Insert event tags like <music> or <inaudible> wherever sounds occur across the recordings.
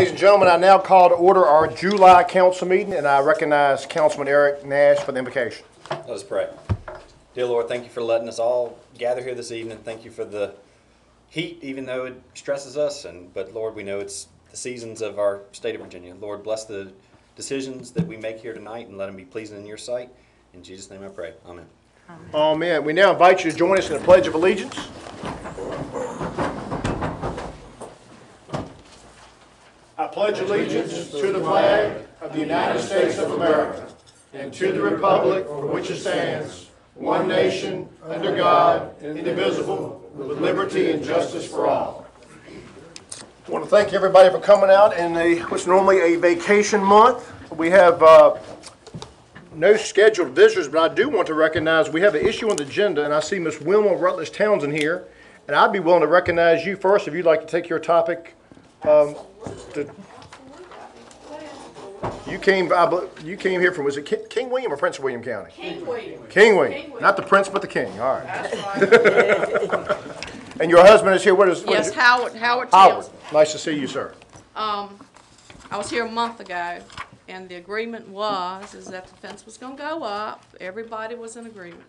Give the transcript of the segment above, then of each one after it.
Ladies and gentlemen, I now call to order our July council meeting, and I recognize Councilman Eric Nash for the invocation. Let us pray. Dear Lord, thank you for letting us all gather here this evening. Thank you for the heat, even though it stresses us. And but Lord, we know it's the seasons of our state of Virginia. Lord, bless the decisions that we make here tonight and let them be pleasing in your sight. In Jesus' name I pray. Amen. Amen. We now invite you to join us in the Pledge of Allegiance. Pledge allegiance to the flag of the United States of America and to the republic for which it stands, one nation, under God, indivisible, with liberty and justice for all. I want to thank everybody for coming out in a, what's normally a vacation month. We have uh, no scheduled visitors, but I do want to recognize, we have an issue on the agenda, and I see Miss Wilma Rutledge Townsend here, and I'd be willing to recognize you first if you'd like to take your topic. um, to- You came, I you came here from, was it Ki- King William or Prince William County? King William. King William, King not the prince, but the king, all right. That's right. <laughs> And your husband is here, what is? what is Yes, it? Howard, Howard Howard, Townsend. nice to see you, sir. Um, I was here a month ago, and the agreement was, is that the fence was gonna go up. Everybody was in agreement.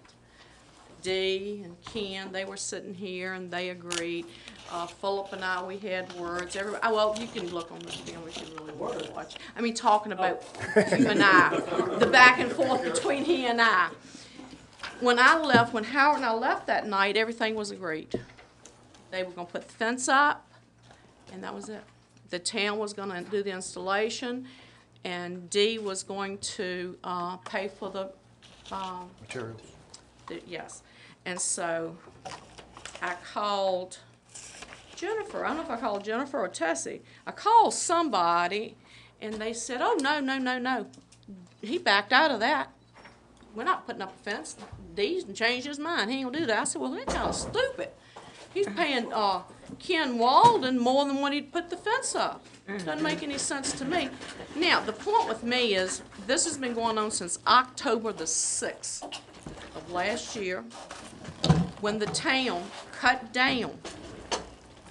Dee and Ken, they were sitting here and they agreed. Uh, Philip and I, we had words, everybody, well, you can look on the film if you really want to watch. I mean, talking about him and I, the back and forth between he and I. When I left, when Howard and I left that night, everything was agreed. They were gonna put the fence up, and that was it. The town was gonna do the installation, and Dee was going to, uh, pay for the, um, Materials. the- yes. And so I called Jennifer, I don't know if I called Jennifer or Tessie. I called somebody, and they said, oh, no, no, no, no. He backed out of that. We're not putting up a fence. Dee's changed his mind. He ain't gonna do that. I said, well, that's kinda stupid. He's paying, uh, Ken Walden more than what he'd put the fence up. Doesn't make any sense to me. Now, the point with me is, this has been going on since October the sixth of last year, when the town cut down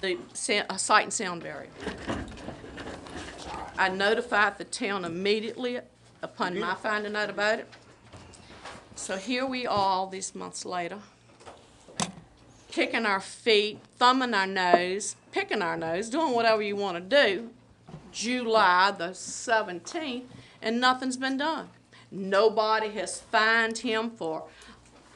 the sa- uh, sight and sound barrier. I notified the town immediately upon my finding out about it. So here we are, all these months later, kicking our feet, thumbing our nose, picking our nose, doing whatever you want to do, July the 17th, and nothing's been done. Nobody has fined him for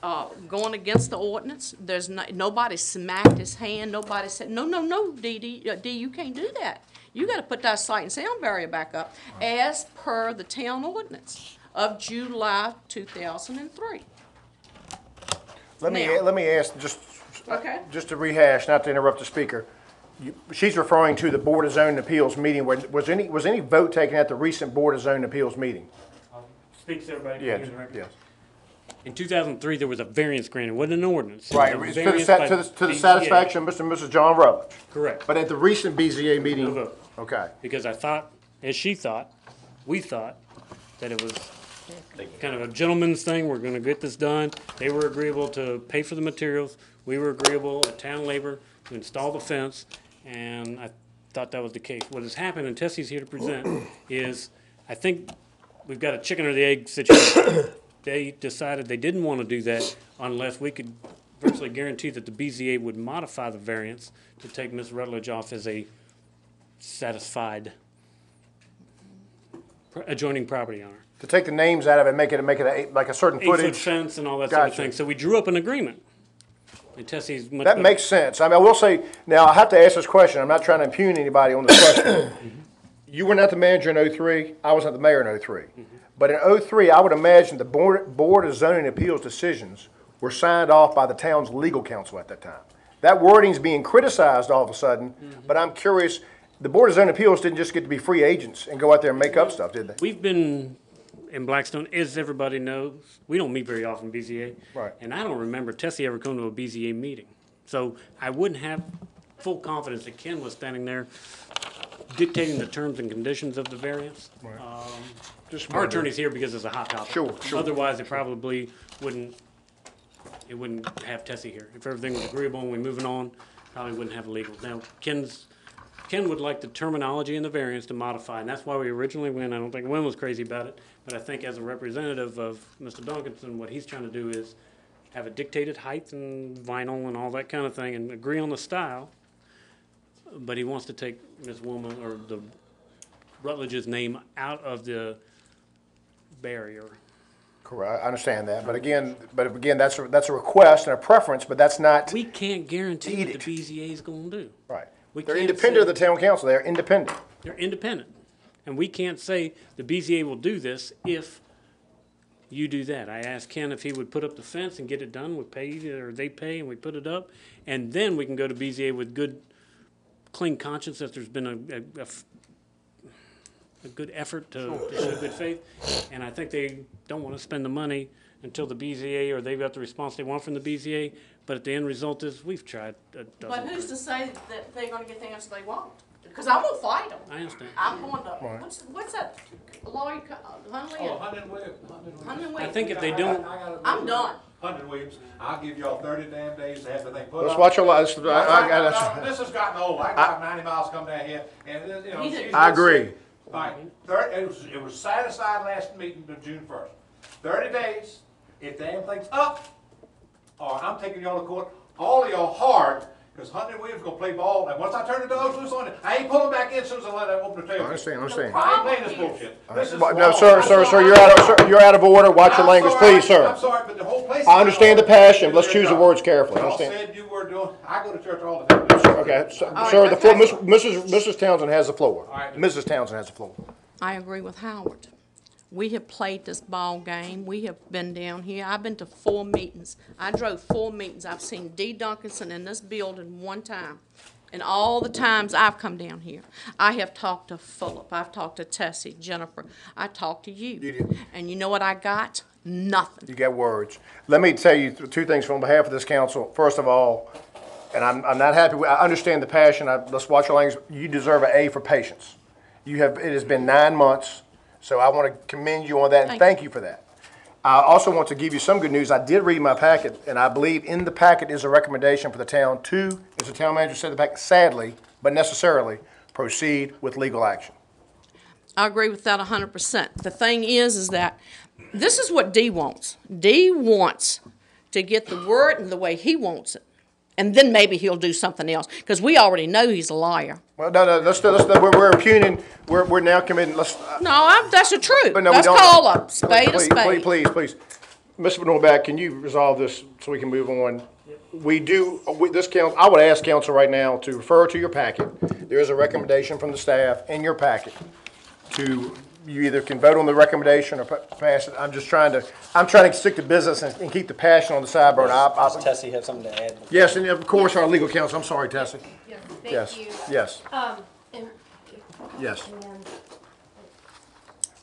uh, going against the ordinance. There's no, nobody smacked his hand. Nobody said, no, no, no, Dee Dee, uh, Dee, you can't do that. You got to put that sight and sound barrier back up as per the town ordinance of July 2003. Let me, Now- let me ask, just, Okay. just to rehash, not to interrupt the speaker. You- She's referring to the Board of Zoning Appeals meeting, where, was any, was any vote taken at the recent Board of Zoning Appeals meeting? Speaks to everybody. Yes, in the record. yes. In two thousand three, there was a variance granted, it wasn't an ordinance. It Right, was a it's to the, variance sat- by to the, to the BZA. satisfaction of Mr. and Mrs. John Rutledge. Correct, But at the recent BZA no meeting, vote, okay. because I thought, as she thought, we thought, that it was kind of a gentleman's thing, we're gonna get this done. They were agreeable to pay for the materials, we were agreeable at town labor to install the fence, and I thought that was the case. What has happened, and Tessie's here to present, is, I think we've got a chicken or the egg situation. They decided they didn't want to do that unless we could virtually guarantee that the BZA would modify the variance to take Ms. Rutledge off as a satisfied pr- adjoining property owner. To take the names out of it, make it, make it a- like a certain Eight-foot footage. fence and all that sort of Gotcha. thing. So we drew up an agreement. And Tessie's much. That better- makes sense. I mean, I will say, now, I have to ask this question. I'm not trying to impugn anybody on this question. <coughs> You were not the manager in '03. I was not the mayor in '03. But in '03, I would imagine the Board, Board of Zoning Appeals decisions were signed off by the town's legal counsel at that time. That wording's being criticized all of a sudden, mm-hmm. but I'm curious, the Board of Zoning Appeals didn't just get to be free agents and go out there and make up stuff, did they? We've been in Blackstone, as everybody knows, we don't meet very often, BZA. Right. And I don't remember Tessie ever come to a BZA meeting. So I wouldn't have full confidence that Ken was standing there dictating the terms and conditions of the variance. Um, Just Our wondering. attorney's here because it's a hot topic. Sure, sure. Otherwise, it probably wouldn't, it wouldn't have Tessie here. If everything was agreeable and we're moving on, probably wouldn't have a legal. Now, Ken's Ken would like the terminology and the variance to modify, and that's why we originally went, I don't think Wynn was crazy about it, but I think as a representative of Mr. Duncanson, what he's trying to do is have a dictated height and vinyl and all that kind of thing, and agree on the style, but he wants to take this Woman, or the Rutledge's name out of the barrier. Correct, I understand that, but again, but again, that's, a- that's a request and a preference, but that's not, We can't guarantee what the BZA is gonna do. right. We They're can't independent of say- the town council, they're independent. They're independent. And we can't say the BZA will do this if you do that. I asked Ken if he would put up the fence and get it done, we pay, or they pay and we put it up. And then we can go to BZA with good, clean conscience that there's been a, a- a f- a good effort to, to show good faith. And I think they don't wanna spend the money until the BZA, or they've got the response they want from the BZA. But at the end result is, we've tried a But dozen. who's to say that they're gonna get the answer they want? Because I'm gonna fight them. I understand. I'm going to, what's, what's that lawyer, co- uh, Hunley? Oh, and- Hunton Williams, Hunton Williams. Hunley and I think if they don't, I'm done. Hunton Williams, I'll give y'all thirty damn days to have the thing put up. Let's watch your lights, I, I, I, Now, that's- This has gotten old, I drive ninety miles, come down here, and, you know. He I agree. Right, third, it was, it was set aside last meeting to June first. Thirty days, if the damn thing's up, or I'm taking y'all to court, all of y'all hard, cause Hunton Williams gonna play ball, and once I turn the dogs loose on it, I ain't pulling back in as soon as I let that open the tail. I understand, I understand. I ain't playing this bullshit. This is But No, wrong. sir, sir, sir, you're out of, sir, you're out of order, watch your I'm language, sorry, please, sir. I'm sorry, but the whole place. I understand the out of order. passion. Let's choose the words carefully. Y'all Understand. said you were doing, I go to church all the time. Okay, so- right, sir, the floor, okay. Miss- Mrs. Mrs. Townsend has the floor. All right. Mrs. Townsend has the floor. I agree with Howard. We have played this ball game. We have been down here. I've been to four meetings. I drove four meetings. I've seen D. Duncanson in this building one time. And all the times I've come down here, I have talked to Philip, I've talked to Tessie, Jennifer, I talked to you. You did. And you know what I got? Nothing. You got words. Let me tell you th- two things from behalf of this council. First of all, and I'm, I'm not happy, with- I understand the passion, I, let's watch your language. You deserve an A for patience. You have, it has been nine months, so I want to commend you on that and Thank thank you for that. I also want to give you some good news. I did read my packet, and I believe in the packet is a recommendation for the town to, as the town manager said the packet, sadly, but necessarily, proceed with legal action. I agree with that hundred percent. The thing is, is that this is what D wants. D wants to get the word in the way he wants it. And then maybe he'll do something else, because we already know he's a liar. Well, no, no, let's, let's, we're, we're impugning, we're, we're now committing, let's, uh, No, I'm, that's the truth. But no, we Let's don't. call a spade a Please, spade. Please, please, please. Mr. Norbeck, can you resolve this so we can move on? We do, we, this council, I would ask council right now to refer to your packet. There is a recommendation from the staff in your packet to, you either can vote on the recommendation or pass it. I'm just trying to, I'm trying to stick to business and, and keep the passion on the sideburn. I, Does I, Tessie have something to add? yes, and of course, our legal counsel, I'm sorry, Tessie. Yes, Yes, you. yes, Um, and, yes. and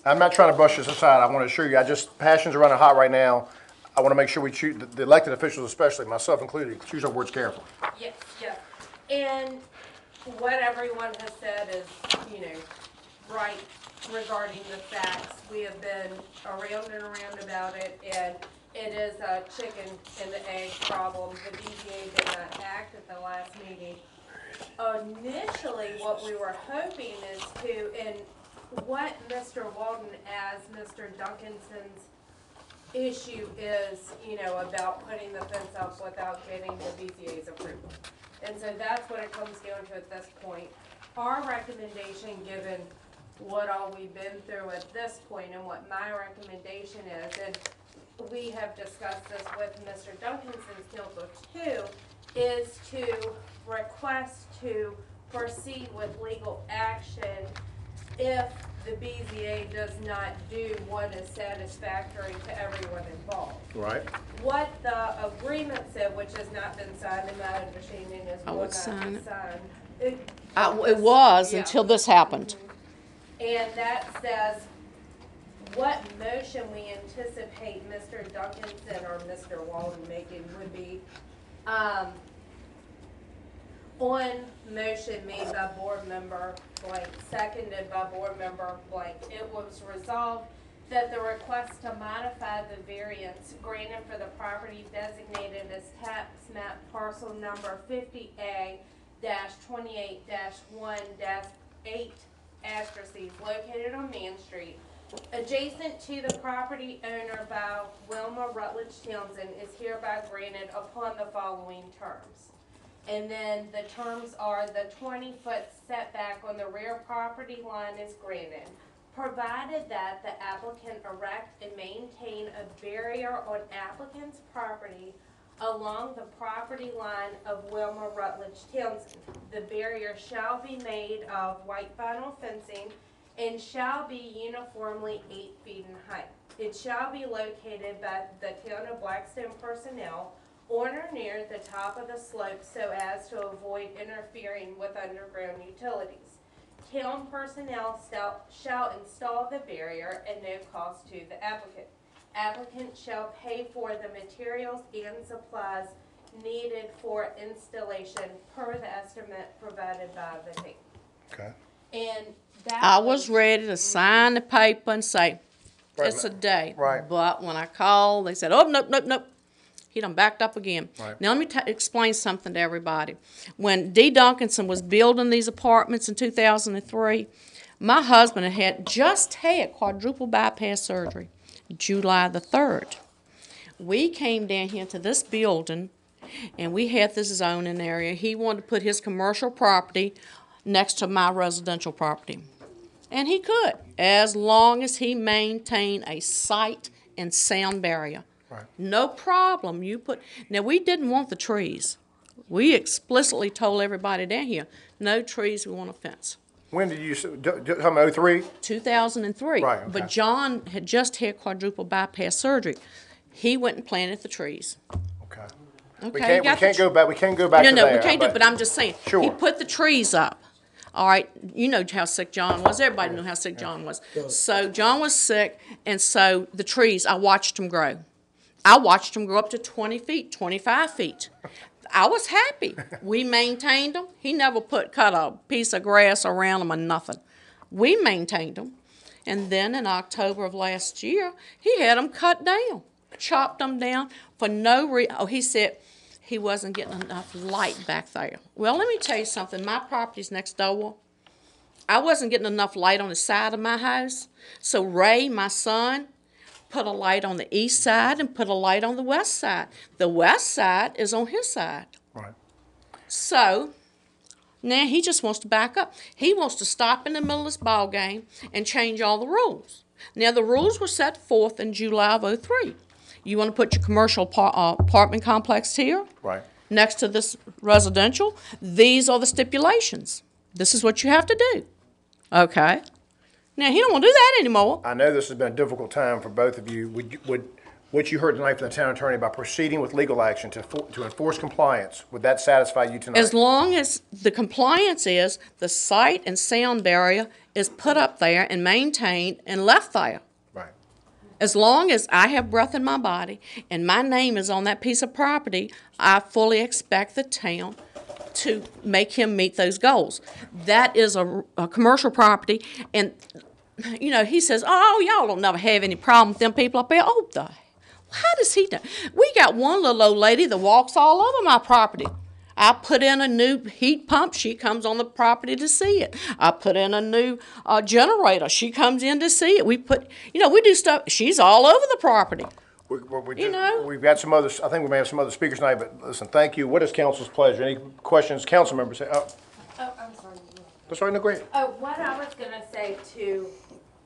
I'm not trying to brush this aside. I want to assure you, I just, passions are running hot right now. I want to make sure we choose, the- the elected officials especially, myself included, choose our words carefully. yes, yes. And what everyone has said is, you know, right regarding the facts. We have been around and around about it, and it is a chicken and the egg problem. The BZA did not act at the last meeting. Initially, what we were hoping is to, and what Mr. Walden as Mr. Duncanson's issue is, you know, about putting the fence up without getting the BZA's approval. And so that's what it comes down to at this point. Our recommendation, given what all we've been through at this point and what my recommendation is, and we have discussed this with Mr. Duncanson's counsel too, is to request to proceed with legal action if the BZA does not do what is satisfactory to everyone involved. Right. What the agreement said, which has not been signed, in my understanding is I will would not sign be it. signed. It- Uh, it was Yeah. until this happened. And that says what motion we anticipate Mr. Duncanson or Mr. Walden making would be, um, on motion made by board member blank, seconded by board member blank, it was resolved that the request to modify the variance granted for the property designated as tax map parcel number fifty A twenty-eight one eight Astracees located on Main Street, adjacent to the property owner by Wilma Rutledge Townsend is hereby granted upon the following terms. And then the terms are the twenty-foot setback on the rear property line is granted, provided that the applicant erect and maintain a barrier on applicant's property along the property line of Wilma Rutledge Townsend. The barrier shall be made of white vinyl fencing and shall be uniformly eight feet in height. It shall be located by the town of Blackstone personnel on or near the top of the slope so as to avoid interfering with underground utilities. Town personnel shall, shall install the barrier at no cost to the applicant. Applicant shall pay for the materials and supplies needed for installation per the estimate provided by the team. Okay. And that I was ready to sign the paper and say, Right, it's a day. right. But when I called, they said, oh, nope, nope, nope. He done backed up again. Right. Now, let me ta explain something to everybody. When D. Duncanson was building these apartments in two thousand and three, my husband had had just had quadruple bypass surgery, July the third. We came down here to this building, and we had this zoning area. He wanted to put his commercial property next to my residential property. And he could, as long as he maintained a sight and sound barrier. Right. No problem. You put, now, we didn't want the trees. We explicitly told everybody down here, no trees, we want a fence. When did you, s- d- d- talking about '03? 2003. Right, okay. But John had just had quadruple bypass surgery. He went and planted the trees. Okay. Okay, We can't, we the can't tr- go back, we can't go back No, to no, that. we can't do it, but I'm just saying. Sure. He put the trees up. All right, you know how sick John was. Everybody knew how sick John was. So John was sick, and so the trees, I watched them grow. I watched them grow up to 20 feet, 25 feet. I was happy. We maintained them. He never put, cut a piece of grass around them or nothing. We maintained them. And then in October of last year, he had them cut down, chopped them down for no re, oh, he said he wasn't getting enough light back there. Well, let me tell you something. My property's next door. I wasn't getting enough light on the side of my house. So Ray, my son, put a light on the east side and put a light on the west side. The west side is on his side. Right. So now he just wants to back up. He wants to stop in the middle of this ball game and change all the rules. Now the rules were set forth in July of '03. You want to put your commercial par- uh, apartment complex here Right. next to this residential. These are the stipulations. This is what you have to do. Okay. Now he don't want to do that anymore. I know this has been a difficult time for both of you. Would, you- would, what you heard tonight from the town attorney about proceeding with legal action to, for- to enforce compliance, would that satisfy you tonight? As long as the compliance is the sight and sound barrier is put up there and maintained and left there. Right. As long as I have breath in my body and my name is on that piece of property, I fully expect the town to make him meet those goals. That is a, a commercial property, and you know he says, "Oh, y'all don't never have any problem with them people up there." Oh, the how does he know? We got one little old lady that walks all over my property. I put in a new heat pump. She comes on the property to see it. I put in a new uh, generator. She comes in to see it. We put, you know, we do stuff. She's all over the property. We, we, we You do- know? We've got some others, I think we may have some other speakers tonight, but listen, thank you. What is council's pleasure? Any questions, council members? Uh, Oh, I'm sorry. That's right, no, go ahead. Oh, what I was gonna say to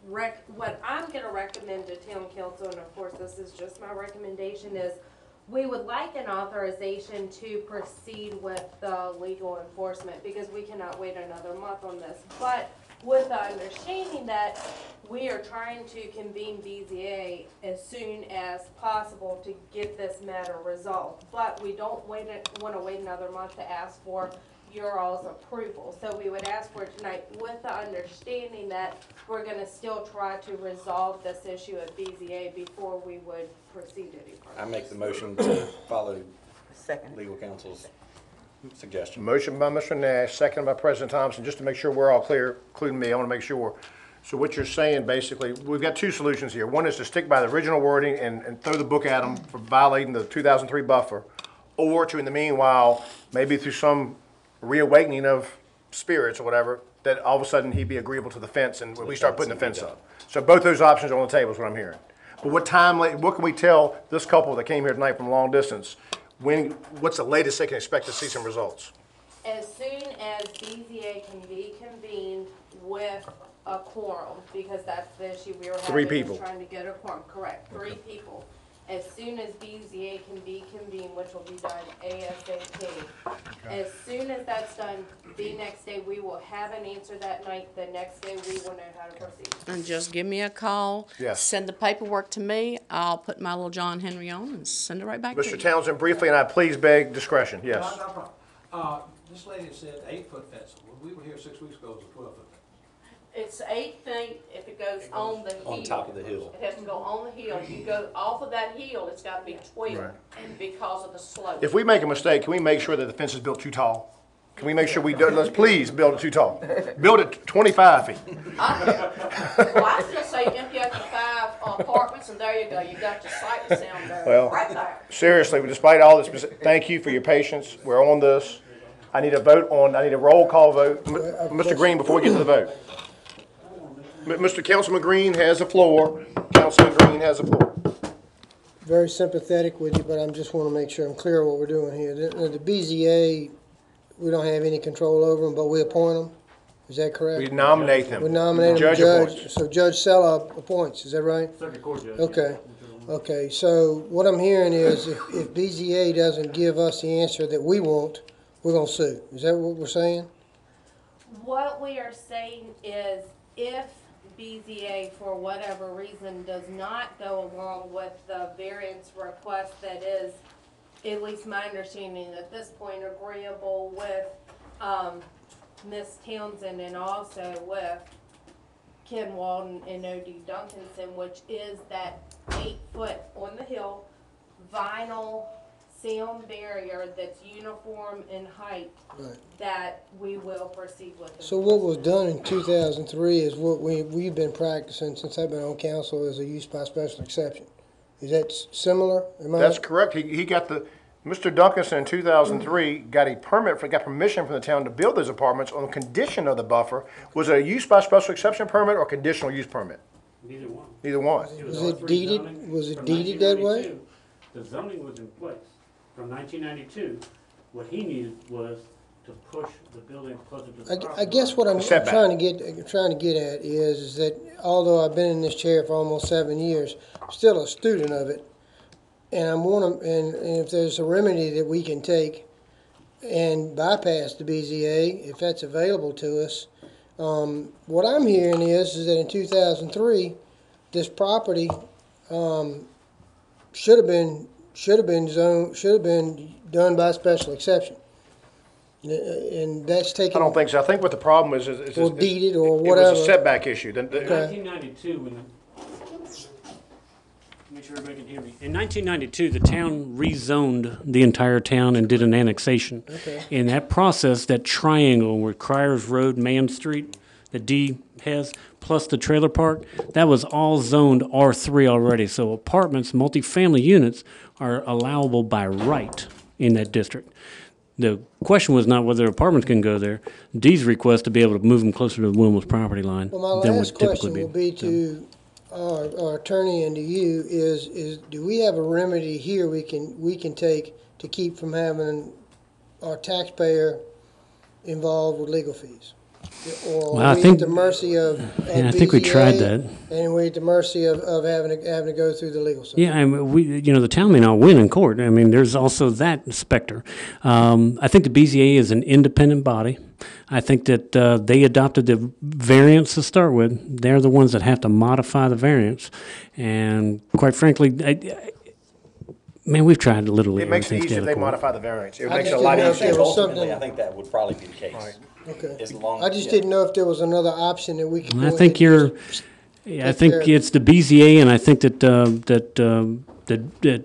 rec, what I'm gonna recommend to town council, and of course, this is just my recommendation, is we would like an authorization to proceed with the legal enforcement, because we cannot wait another month on this. But with the understanding that we are trying to convene BZA as soon as possible to get this matter resolved. But we don't wait, wanna wait another month to ask for your all's approval. So we would ask for it tonight with the understanding that we're gonna still try to resolve this issue at BZA before we would proceed any further. I make the motion to follow Second. legal counsel's suggestion. Motion by Mr. Nash, second by President Thompson, just to make sure we're all clear, including me, I want to make sure. So what you're saying, basically, we've got two solutions here. One is to stick by the original wording and, and throw the book at them for violating the 2003 buffer, or to, in the meanwhile, maybe through some reawakening of spirits or whatever, that all of a sudden he'd be agreeable to the fence and we start putting the fence up. So both those options are on the table is what I'm hearing. But what time, what can we tell this couple that came here tonight from long distance? When, what's the latest they can expect to see some results? As soon as BZA can be convened with a quorum, because that's the issue we were Three having, is people. trying to get a quorum, correct, three people. As soon as BZA can be convened, which will be done ASAP. As soon as that's done, the next day, we will have an answer that night, the next day, we will know how to proceed. And just give me a call. Yes. Send the paperwork to me. I'll put my little John Henry on and send it right back to you. Mr. Townsend, briefly, and I please beg discretion, yes. No, no problem. Uh, this lady said eight foot fence. When we were here six weeks ago, it was a twelve foot fence. It's eight feet if it goes on the hill. On top of the hill. It has to go on the hill. If you go off of that hill, it's gotta be twelve, Right. because of the slope. If we make a mistake, can we make sure that the fence is built too tall? Can we make sure we don't, let's please build it too tall. Build it twenty-five feet. Well, I still say empty out the five apartments, and there you go, you got your sight and sound there, Well- right there. Seriously, despite all this, thank you for your patience. We're on this. I need a vote on, I need a roll call vote. M- Mr. Green, before we get to the vote. M- Mr. Councilman Green has the floor. Councilman Green has the floor. very sympathetic with you, but I'm just want to make sure I'm clear on what we're doing here. The, the BZA, we don't have any control over them, but we appoint them. Is that correct? We nominate them. We nominate them, Judge judge, appoints. so Judge Sella appoints, is that right? Circuit Court judge. Okay, okay, so what I'm hearing is if, if BZA doesn't give us the answer that we want, we're gonna sue. Is that what we're saying? What we are saying is if BZA, for whatever reason, does not go along with the variance request that is, at least my understanding at this point, agreeable with, um, Ms. Townsend and also with Ken Walden and O.D. Duncanson, which is that eight foot on the hill vinyl sound barrier that's uniform in height Right. that we will proceed with. So what was done in two thousand three is what we, we've been practicing since I've been on council as a use by special exception. Is that s- similar? Am I- That's correct. He, he got the, Mr. Duncanson in two thousand three got a permit, for got permission from the town to build those apartments on the condition of the buffer. Was it a use by special exception permit or conditional use permit? Neither one. Neither one. Was all it deeded- zoning was it from deeded that way? 1992. The zoning was in place from nineteen ninety-two. What he needed was to push the building closer to the I, property I guess what I'm Setback. trying to get, trying to get at is, is that although I've been in this chair for almost seven years, I'm still a student of it. And I'm one of, and, and if there's a remedy that we can take and bypass the BZA, if that's available to us, um, what I'm hearing is, is that in two thousand three, this property, um, should have been, should have been zoned, should have been done by special exception. Uh, And that's taken. I don't think so. I think what the problem is, is. is- Or deeded or It was whatever. a setback issue. The- the- In nineteen ninety-two, when the, make sure everybody can hear me. In nineteen ninety-two, the town rezoned the entire town and did an annexation. Okay. In that process, that triangle where Criers Road, Main Street, the D has, plus the trailer park, that was all zoned R three already. So apartments, multifamily units are allowable by right in that district. The question was not whether apartments can go there. D's request to be able to move them closer to the Wilma's property line Well, my than would last typically question be. will be to our, our attorney and to you is, is do we have a remedy here we can, we can take to keep from having our taxpayer involved with legal fees? Or Well, I are we at think- the mercy of, of Yeah, I think we tried that. And we're at the mercy of, of having to, having to go through the legal system? Yeah, I mean, we, you know, the town may not win in court. I mean, there's also that specter. Um, I think the BZA is an independent body. I think that uh, they adopted the variance to start with. They're the ones that have to modify the variance. And quite frankly, I, I, man, we've tried literally It makes it everything to easier if get they of court. modify the variance. It I makes it just a lot didn't know if easier. there was Ultimately, I think that would probably be the case. Okay. As long- I just yeah. didn't know if there was another option that we could. I go think ahead you're. just- Yeah, I take think care it's the BZA, and I think that uh, that um, that that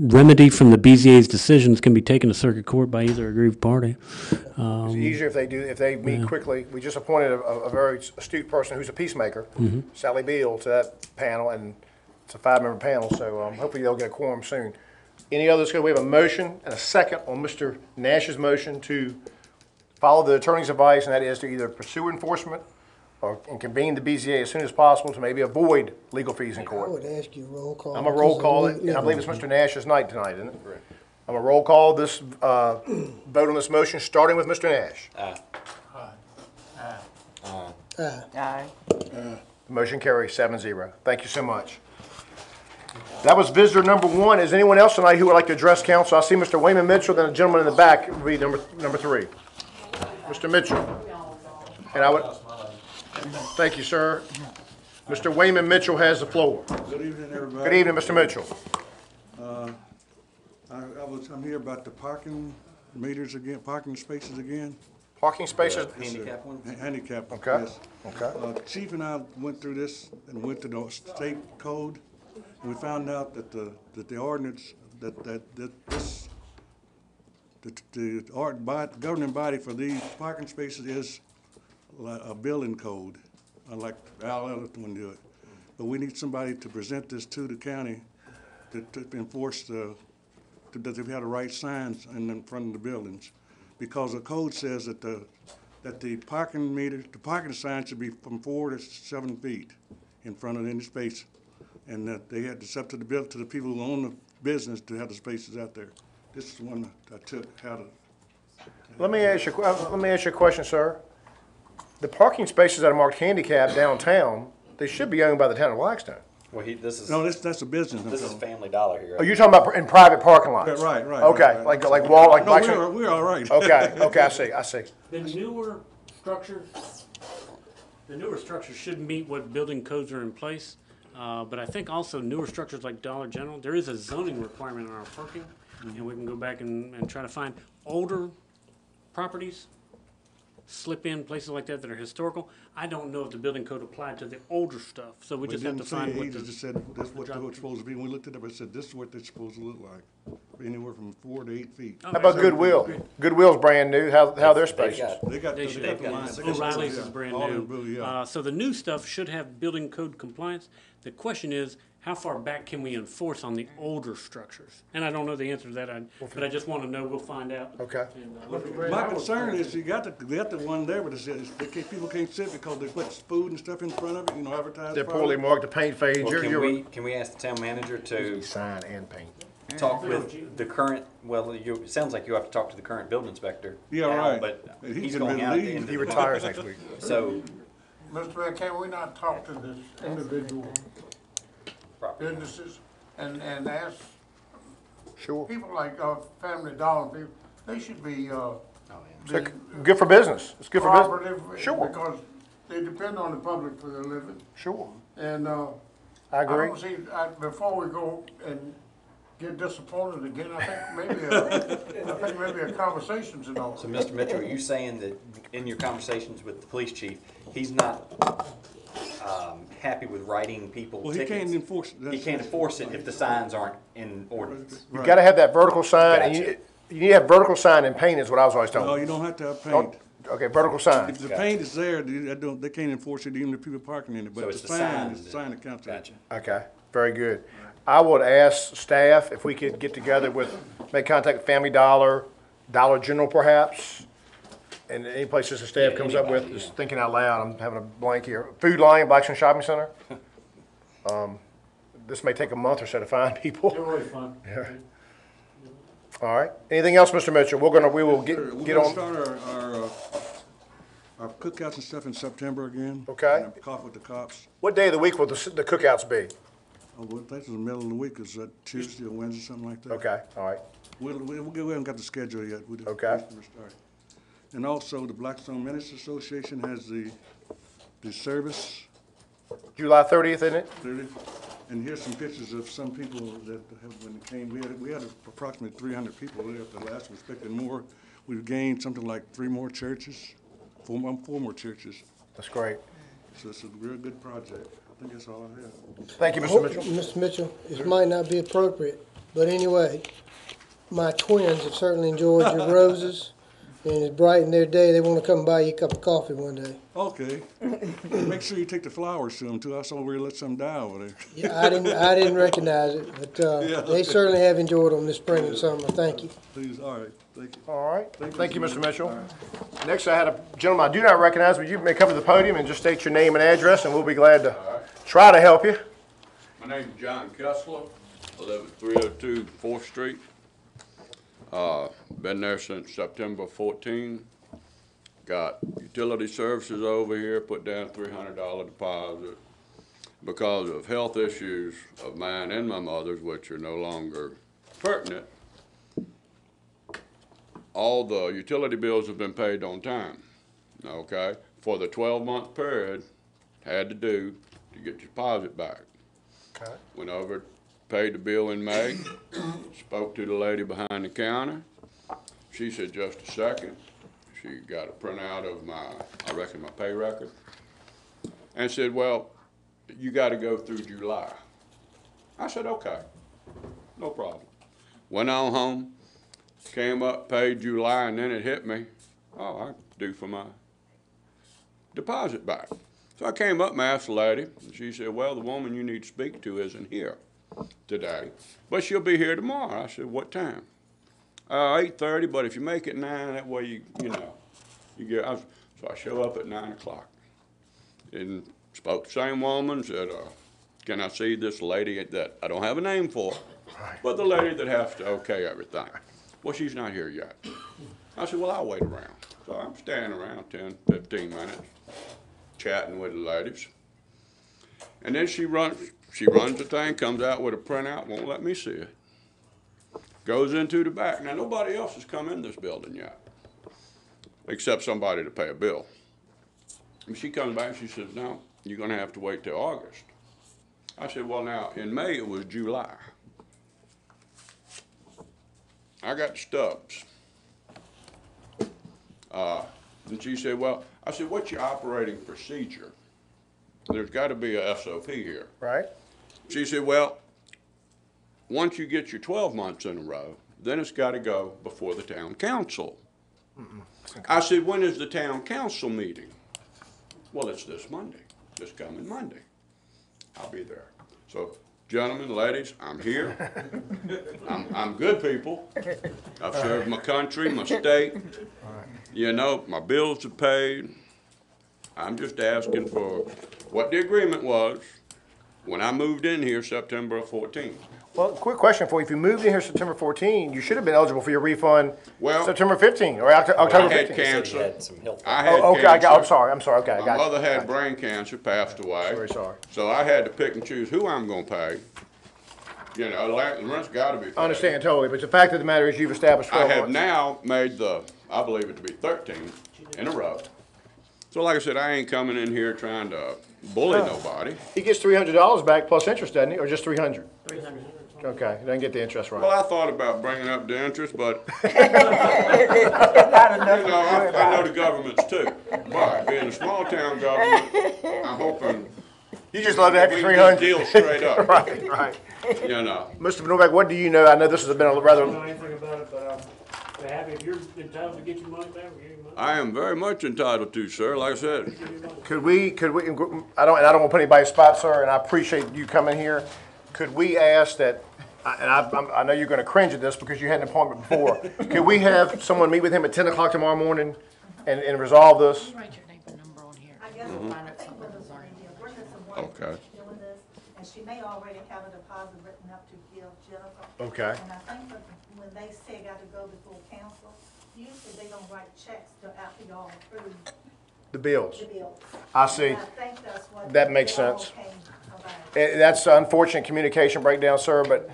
remedy from the BZA's decisions can be taken to circuit court by either aggrieved party. It's easier if they do, if they meet quickly. We just appointed a, a very astute person who's a peacemaker, Sally Beal, to that panel, and it's a five-member panel, so um, hopefully they'll get a quorum soon. Any others? We have a motion and a second on Mr. Nash's motion to follow the attorney's advice, and that is to either pursue enforcement or and convene the BZA as soon as possible to maybe avoid legal fees in court. I court. would ask you roll call. I'm a roll because call it, and I believe it's Mr. Nash's night tonight, isn't it? I'm a roll call this, uh, vote on this motion, starting with Mr. Nash. Aye. Aye. The Motion carries seven zero. Thank you so much. That was visitor number one. Is anyone else tonight who would like to address council? I see Mr. Wayman Mitchell, then a gentleman in the back will be number, number three. Mr. Mitchell. And I would, thank you, sir. Mr. Wayman Mitchell has the floor. Good evening, everybody. Good evening, Mr. Mitchell. I, I was, I'm here about the parking meters again, parking spaces again. Parking spaces, Handicap one? Ha- Handicap. Okay, yes. okay. Uh, Chief and I went through this and went to the state code, and we found out that the, that the ordinance, that, that, that this, that the art, governing body for these parking spaces is a building code, unlike Al Ellis do it. But we need somebody to present this to the county to, to enforce the, to- that they've had the right signs in, in front of the buildings. Because the code says that the, that the parking meter, the parking sign should be from four to seven feet in front of any space. And that they had, it's up to the bill, to the people who own the business to have the spaces out there. This is one I took, how to, Let me ask you, a uh, let me ask you a question, sir. The parking spaces that are marked handicap downtown, they should be owned by the town of Blackstone. Well, he, this is, no, this, that's a business. I'm this is talking. Family Dollar here. Oh, you're talking about in private parking lots? Yeah, right, right, Okay, right, right. like, like wall, like No, we're, Blackstone? we're all right. Okay, <laughs> okay, I see, I see. The newer structures, the newer structures should meet what building codes are in place. Uh, but I think also newer structures like Dollar General, there is a zoning requirement on our parking. And we can go back and, and try to find older properties, slip in places like that that are historical. I don't know if the building code applied to the older stuff, so we We just have to didn't say find age, what it just the. said that's what they were supposed to be. When we looked at it, it said this is what they're supposed to look like, anywhere from four to eight feet. How about Goodwill? Goodwill's brand new, how, how their They've spaces? got- They got, They should got have, the lines. They got the- O'Reilly's yeah, is brand all in new. yeah. Uh, so the new stuff should have building code compliance. The question is, how far back can we enforce on the older structures? And I don't know the answer to that, I, but I just wanna know, we'll find out. Okay. And, uh, My concern is you got the, they got the one there, but it's, it's, they can't, people can't sit because they put food and stuff in front of it, you know, advertised. They're poorly product. marked, the paint fades, Well, you're, can you're. we, can we ask the town manager to Sign and paint. talk with the current, well, you, it sounds like you have to talk to the current building inspector. Yeah, now, right. But He's he's gonna going out at the leaving. end of He the month. retires next week. So, Mr. Mayor, can we not talk to this individual property. businesses and, and ask Sure. people like, uh, Family Dollar people, they should be, uh, So, be Good for business, it's good for business. cooperative. Sure. Because they depend on the public for their living. Sure, And, uh, I I agree. don't see, I, before we go and get disappointed again, I think maybe, a- I think maybe a conversation's in order. So, Mr. Mitchell, are you saying that in your conversations with the police chief, he's not, um, happy with writing people Well, he tickets? can't enforce. He can't enforce it if the signs aren't in ordinance. You've gotta have that vertical sign, and you, Gotcha. you need to have vertical sign and paint is what I was always No, told. you don't have to have Don't- paint. Okay, vertical sign. If the paint is there, they, they don't, they can't enforce it even if people parking in it, So but the it's the sign sign is the that- sign that counts. Gotcha. Okay, very good. I would ask staff if we could get together with, make contact with Family Dollar, Dollar General perhaps, and any places the staff Yeah, comes up with, anybody, just thinking out loud, I'm having a blank here. Food Lion, Blackstone Shopping Center. <laughs> Um, This may take a month or so to find people. They're really fun. <laughs> Yeah. All right. Anything else, Mr. Mitchell? We're gonna, we will Sure, get, We're get gonna on. start our, our, uh, our cookouts and stuff in September again. Okay. And Cough with the cops. What day of the week will the, s- the cookouts be? Oh, well, I think it's the middle of the week, is that Tuesday or Wednesday, something like that? Okay, all right. We'll, we'll, we haven't got the schedule yet. We just- Okay. we're starting. And also, the Blackstone Ministers Association has the, the service, July thirtieth, isn't it? thirty. And here's some pictures of some people that have, when they came, we had, we had approximately three hundred people there at the last, we expected more. We've gained something like three more churches, four, more- four more churches. That's great. So it's a real good project. I think that's all I have. Thank you, Mr. Mitchell. Mr. Mitchell, this might not be appropriate, but anyway, my twins have certainly enjoyed your roses. And it brighten their day, they wanna come buy you a cup of coffee one day. Okay. <laughs> Make sure you take the flowers to them too. I saw where you let some die over there. Yeah, I didn't, I didn't recognize it, but, Yeah. uh, they certainly have enjoyed them this spring and summer, thank you. Please, all right, thank you. All right, thank you, Mr. Mitchell. Next, I had a gentleman I do not recognize, but you may come to the podium and just state your name and address, and we'll be glad to try to help you. My name is John Kessler. I live at three oh two Fourth Street. Uh, been there since September fourteen. Got utility services over here, put down three hundred dollar deposit because of health issues of mine and my mother's, which are no longer pertinent. All the utility bills have been paid on time, okay? For the twelve-month period, had to do to get your deposit back. Okay. Went over, paid the bill in May, spoke to the lady behind the counter. She said, just a second. She got a printout of my, I reckon my pay record. And said, well, you gotta go through July. I said, okay, no problem. Went on home, came up, paid July, and then it hit me, oh, I due for my deposit back. So I came up and asked the lady, and she said, well, the woman you need to speak to isn't here today, but she'll be here tomorrow. I said, what time? Uh, eight thirty, but if you make it nine, that way you, you know, you get, I so I show up at nine o'clock. And spoke to the same woman, said, uh, can I see this lady that, I don't have a name for, but the lady that has to okay everything. Well, she's not here yet. I said, well, I'll wait around. So I'm standing around 10, 15 minutes, chatting with the ladies. And then she runs, she runs the thing, comes out with a printout, won't let me see it. Goes into the back. Now, nobody else has come in this building yet, except somebody to pay a bill. And she comes back, she says, no, you're gonna have to wait till August. I said, well, now, in May, it was July. I got stubs. Uh, and she said, well, I said, what's your operating procedure? There's gotta be a SOP here. Right? She said, well, once you get your twelve months in a row, then it's gotta go before the town council. I said, when is the town council meeting? Well, it's this Monday, this coming Monday. I'll be there. So, gentlemen, ladies, I'm here. <laughs> I'm, I'm good people. I've served my country, my <laughs> state. You know, my bills are paid. I'm just asking for what the agreement was when I moved in here September fourteenth. Well, quick question for you. If you moved in here September 14, you should have been eligible for your refund Well- September 15 or Oct- I October had 15. He cancer. had some health. I had Oh, okay, I got, I'm sorry, I'm sorry, okay, I My got you. mother had brain cancer, passed away. Very sorry. So I had to pick and choose who I'm gonna pay. You know, la- the rent's gotta be paid. I understand totally, but the fact of the matter is you've established I have months. now made the, I believe it to be thirteen in a row. So like I said, I ain't coming in here trying to bully nobody. He gets $300 back plus interest, doesn't he, or just 300? 300. Okay, he doesn't get the interest Well, right. I thought about bringing up the interest, but, <laughs> <laughs> you know, I, I know the government's too. But being a small town government, I'm hoping <laughs> You just love that we extra can 300. deal straight up, Right, right. you know. Mr. Novak, what do you know? I know this has been a I don't rather, know anything about it, but I'm if you're entitled to get your money back, we'll get your money. I am very much entitled to, sir, like I said. could we, could we, I don't, and I don't want to put anybody in spot, sir, and I appreciate you coming here. Could we ask that, and I, I'm- I know you're going to cringe at this because you had an appointment before. <laughs> Could we have someone meet with him at 10 o'clock tomorrow morning and, and resolve this? Write your name and number on here. I guess We'll we'll find out something Brenda. Brenda's the one Okay. that's doing this, and she may already have a deposit written up to give Jennifer. Okay. And I think that when they say got to go before council, usually they don't write checks till after y'all approve The bills. the bills. I see. And I think that's what. That makes it all sense. came about. Eh, That's unfortunate communication breakdown, sir, but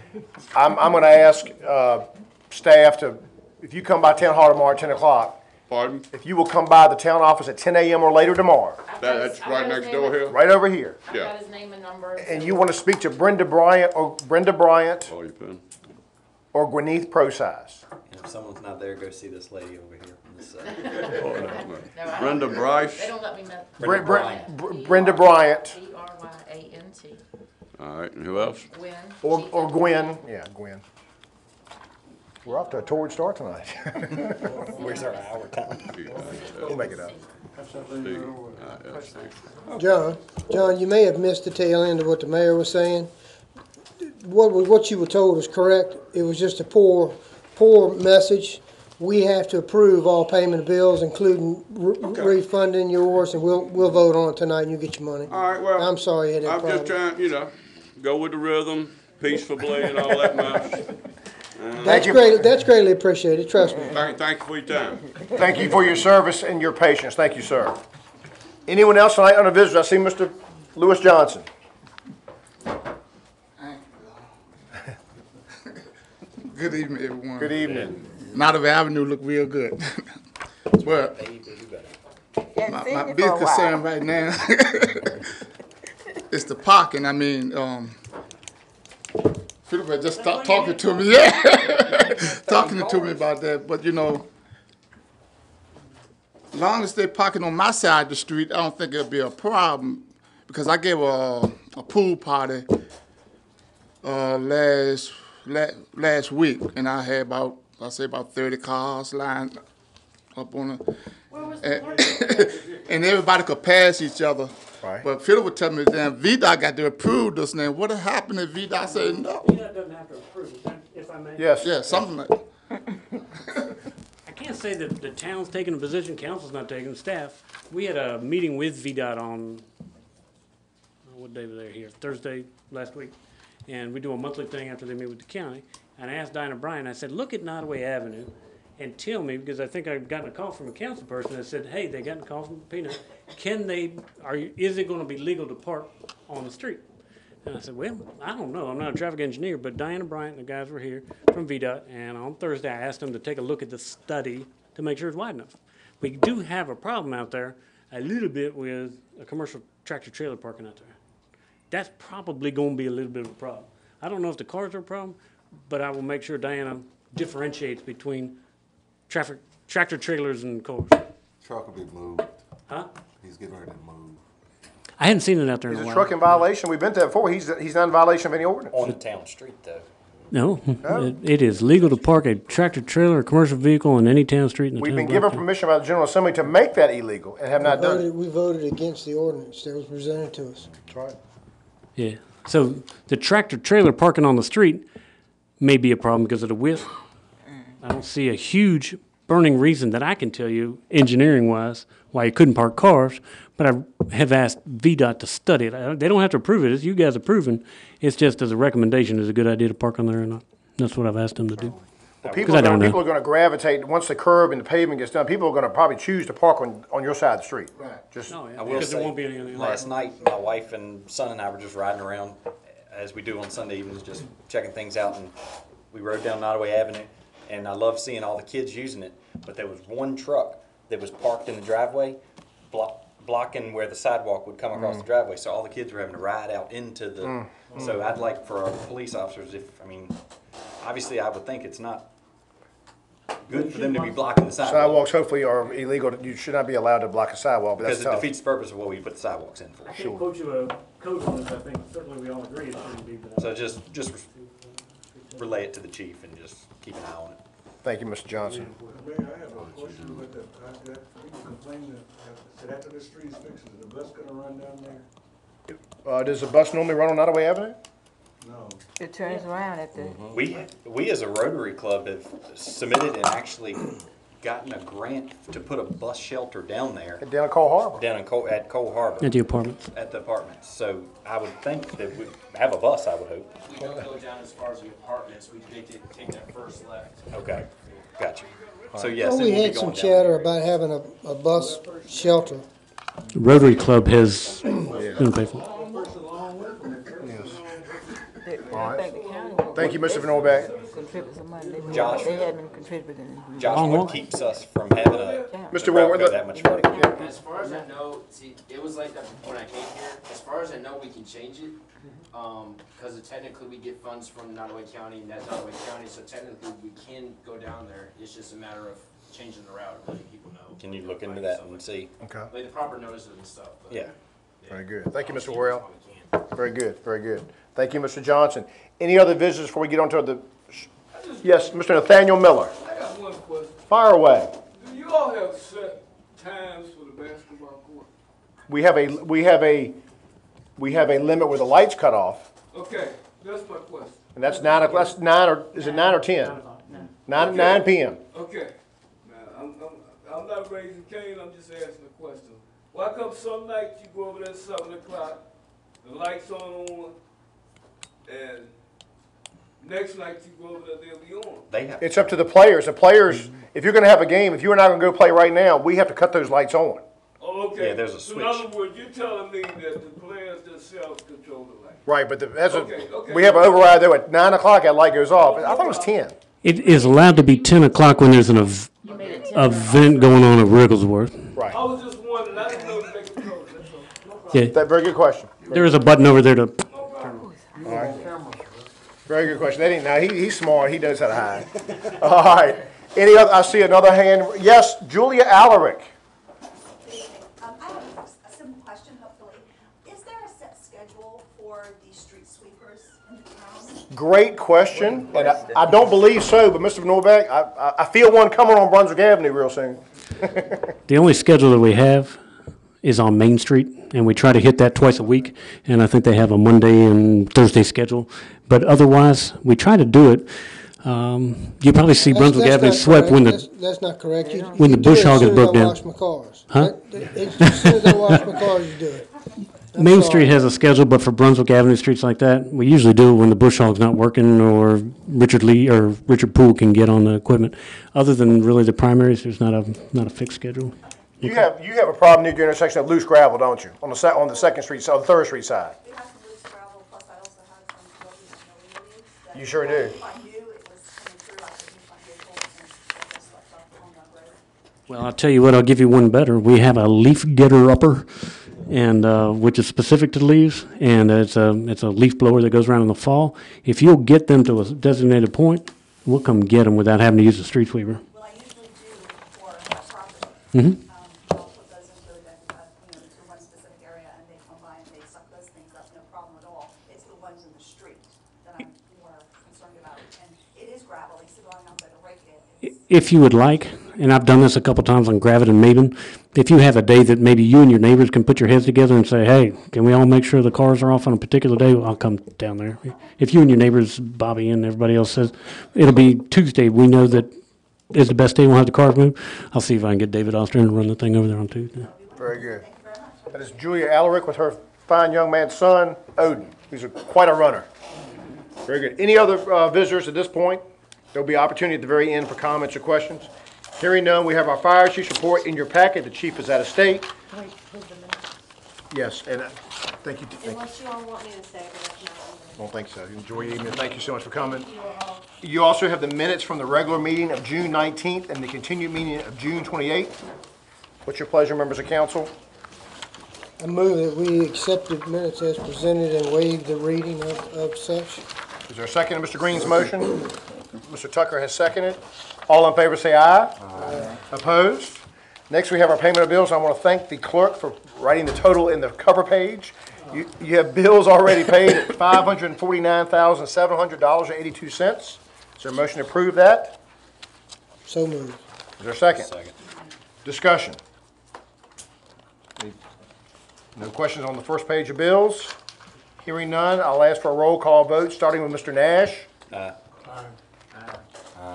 I'm, I'm gonna ask, uh, staff to, if you come by town hall tomorrow at ten o'clock, Pardon? if you will come by the town office at ten AM or later tomorrow, I've got That, his- that's I've right got his next name door and- here? right over here, I've Yeah. got his name and number. and you wanna speak to Brenda Bryant, or Brenda Bryant, Oh, you pen? Or Gwinneth Procise. And if someone's not there, go see this lady over here on this side. Oh, no, no. No, I Brenda don't- Bryce? They don't let me know. Bre- Bre- Bryant. Bre- Brenda Bryant, B R Y A N T. All right, and who else? Gwen. or, she's or at- Gwen, yeah, Gwen. We're off to a torrid start tonight. <laughs> Where's our hour time? We'll make it up. John, John, you may have missed the tail end of what the mayor was saying. What, we- what you were told is correct. It was just a poor, poor message. We have to approve all payment of bills, including re- refunding yours, and we'll, we'll vote on it tonight and you get your money. All right, well. I'm sorry you had that I'm just trying, you know, go with the rhythm, peacefully and all that <laughs> mess. That's great, that's greatly appreciated, trust me. Thank, thank you for your time. Thank you for your service and your patience. Thank you, sir. Anyone else tonight on under visitors? I see Mr. Lewis Johnson. Good evening, everyone. Good evening. Nottoway Avenue look real good. But my, my big concern right now <laughs> is the parking. I mean, um, Philip had just stopped talking to me, yeah, <laughs> talking to me about that. But you know, long as they're parking on my side of the street, I don't think it'll be a problem because I gave a, a pool party uh, last la- last week, and I had about I say about thirty cars lined up on the, and, <laughs> and everybody could pass each other. Right. But Philip would tell me, "Damn, VDOT got to approve this." Now, what happened if VDOT said no? VDOT doesn't have to approve, it, if I may. Yes. Yeah, something like. <laughs> I can't say that the town's taking a position, council's not taking, staff. We had a meeting with VDOT on, uh, what day was they here, Thursday last week. And we do a monthly thing after they meet with the county. And I asked Dinah Bryan, I said, look at Nottoway Avenue and tell me, because I think I've gotten a call from a council person that said, hey, they got a call from Peanut. Can they, are, you- is it gonna be legal to park on the street? And I said, well, I don't know, I'm not a traffic engineer, but Diana Bryant and the guys were here from VDOT, and on Thursday, I asked them to take a look at the study to make sure it's wide enough. We do have a problem out there, a little bit with a commercial tractor trailer parking out there. That's probably gonna be a little bit of a problem. I don't know if the cars are a problem, but I will make sure Diana differentiates between traffic, tractor trailers and cars. Truck will be moved. Huh? He's getting ready to move. I hadn't seen it out there in Is a a while. truck in violation? We've been to that before. He's, he's not in violation of any ordinance. On the town street, though. No, it- it is legal to park a tractor trailer or commercial vehicle on any town street in the town. We've of been given Blacktown. permission by the General Assembly to make that illegal and have not done it. Voted, we voted against the ordinance that was presented to us. That's right. Yeah, so the tractor trailer parking on the street may be a problem because of the width. I don't see a huge burning reason that I can tell you, engineering wise, why you couldn't park cars, but I have asked VDOT to study it. They don't have to approve it, it's you guys approving. It's just as a recommendation, is it a good idea to park on there or not? That's what I've asked them to do. Well, people I are gonna, don't know. people are gonna gravitate, once the curb and the pavement gets done, people are gonna probably choose to park on, on your side of the street. Right. Just, Oh, yeah, I will because there say, won't be any. any- last night, my wife and son and I were just riding around, as we do on Sunday evenings, just checking things out, and we rode down Nottoway Avenue, and I love seeing all the kids using it, but there was one truck that was parked in the driveway, block, blocking where the sidewalk would come across mm. the driveway, so all the kids were having to ride out into the, mm. So hmm. I'd like for our police officers, if, I mean, obviously, I would think it's not good for them to be blocking the sidewalk, sidewalks hopefully are illegal. You should not be allowed to block a sidewalk, but because that's it tough. defeats the purpose of what we put the sidewalks in for. I can't quote you a code on this, I think certainly we all agree it shouldn't be, but. So just, just relay it to the chief and just keep an eye on it. Thank you, Mr. Johnson. Mayor, I have a question with the, uh, I got people complaining that, uh, that after the street's fixed, is the bus gonna run down there? Uh, does the bus normally run on Nottoway Avenue? No. It turns around at the, We, we as a Rotary Club have submitted and actually gotten a grant to put a bus shelter down there, Down at Cole Harbor? down in Cole, at Cole Harbor, At the apartments. at the apartments. So I would think that we have a bus, I would hope. We don't go down as far as the apartments, we take, it- take that first left. Okay, got you. So yes, Well, it we will be had some going down chatter there. about having a, a bus shelter. Rotary Club has been paid for. I think the county would. Thank you, Mr. Van Orbeck. Contribute some money. They- Josh. They hadn't contributed. Josh, Long what keeps us from having a Mr. route Warren, go that much further? As far as I know, see, it was like that when I came here, as far as I know, we can change it. Um, cause technically we get funds from Nottoway County and that's Nottoway County, so technically we can go down there. It's just a matter of changing the route, and letting people know. Can you look into that and see? Okay, Like the proper notices and stuff, but. Yeah. Very good. Thank you, Mr. Worrell. Very good, very good. Thank you, Mr. Johnson. Any other visitors before we get on to the Yes, Mr. Nathaniel Miller. I got one question. Fire away. Do you all have set times for the basketball court? We have a, we have a, we have a limit where the lights cut off, Okay, that's my question. and that's nine, o'clock. that's nine or, is it nine or ten? Nine, nine PM. Okay. Now, I'm, I'm, I'm not raising Cain, I'm just asking a question. Why come some nights you go over there at seven o'clock, the lights on on, and next night you go over there, they'll be on? They have. It's up to the players. The players, if you're gonna have a game, if you're not gonna go play right now, we have to cut those lights on. Oh, okay. Yeah, there's a So switch. in other words, you're telling me that the players themselves control the light? Right, but the, that's a, Okay, okay. we have an override there at nine o'clock, that light goes off. I thought it was ten. It is allowed to be ten o'clock when there's an ev- event going on at Wigglesworth. Right. I was just wondering, I didn't know to make a note, that's all. No problem. Yeah, That, very good question. there is a button over there to, Very good question. That ain't, now, he, he's smart. He knows how to hide. All right. Any other, I see another hand. Yes, Julia Alaric. Um, I have a simple question, hopefully. Is there a set schedule for the street sweepers in the town? Great question, and I, I don't believe so, but Mr. Norbeck, I, I, I feel one coming on Brunswick Avenue real soon. <laughs> the only schedule that we have is on Main Street, and we try to hit that twice a week. And I think they have a Monday and Thursday schedule. But otherwise, we try to do it. Um, you probably see That's- Brunswick that's Avenue not swept when correct. the, That's- not correct. You- when you the do bush hog is soon as broke I down. wash my cars. Huh? That- it's As soon as I wash my cars, you do it. I'm Main sorry. Street has a schedule, but for Brunswick Avenue streets like that, we usually do it when the bush hog's not working or Richard Lee or Richard Poole can get on the equipment. Other than really the primaries, there's not a, not a fixed schedule. You have, you have a problem near your intersection of loose gravel, don't you? On the se, on the Second Street, so the Third Street side. We have some loose gravel, plus I also have some buildings that nobody that You sure do. If I knew it was coming through, I could use my vehicle and it just left off on that road. Well, I'll tell you what, I'll give you one better. We have a leaf getter upper, and, uh, which is specific to leaves, and it's a, it's a leaf blower that goes around in the fall. If you'll get them to a designated point, we'll come get them without having to use a street sweeper. Well, I usually do for my property. Mhm. Um, I'll put those into, a- uh, you know, to one specific area and they come by and they suck those things up, no problem at all. It's the ones in the street that I'm more concerned about. And it is gravelly, so going out there to rake it, it's If you would like, and I've done this a couple times on Gravit and Maben, if you have a day that maybe you and your neighbors can put your heads together and say, hey, can we all make sure the cars are off on a particular day? I'll come down there. If you and your neighbors, Bobby and everybody else says, it'll be Tuesday, we know that is the best day, we'll have the cars moved. I'll see if I can get David Oster to run the thing over there on Tuesday. Very good. That is Julia Alaric with her fine young man son, Odin, who's a, quite a runner. Very good. Any other uh, visitors at this point? There'll be opportunity at the very end for comments or questions. Hearing none, we have our fire chief's report in your packet. The chief is out of state. Wait, hold the minute. Yes, and uh, thank you. thank you. Unless you all want me to stay, but if not, I'm Don't think so. Enjoy your evening. Thank you so much for coming. gonna. You all. You also have the minutes from the regular meeting of June 19th and the continued meeting of June 28th. What's your pleasure, members of council? I move that we accept the minutes as presented and waive the reading of, of such. Is there a second to Mr. Green's motion? <clears throat> Mr. Tucker has seconded. All in favor, say aye. Aye. Opposed? Next, we have our payment of bills. I want to thank the clerk for writing the total in the cover page. You, you have bills already paid at five hundred and forty-nine thousand, seven hundred dollars and eighty-two cents. Is there a motion to approve that? So moved. Is there a second? Second. Discussion. No questions on the first page of bills? Hearing none, I'll ask for a roll call vote, starting with Mr. Nash.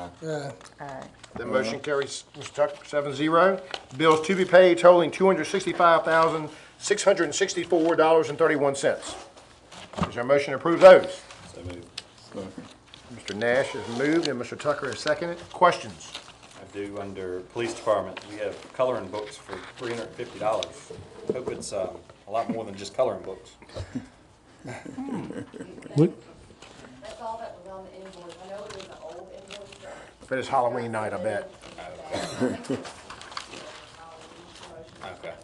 Uh, Uh, The motion carries, Mr. Tucker, seven zero. Bills to be paid totaling two hundred sixty-five thousand, six hundred and sixty-four dollars and thirty-one cents. Is there a motion to approve those? so moved. Mr. Nash has moved and Mr. Tucker has seconded. Questions? I do under police department, we have coloring books for three hundred and fifty dollars. Hope it's, um, a lot more than just coloring books. What, <laughs> That's all that was on the invoice. I know it was an old invoice. Bet it's Halloween night, I bet. Okay.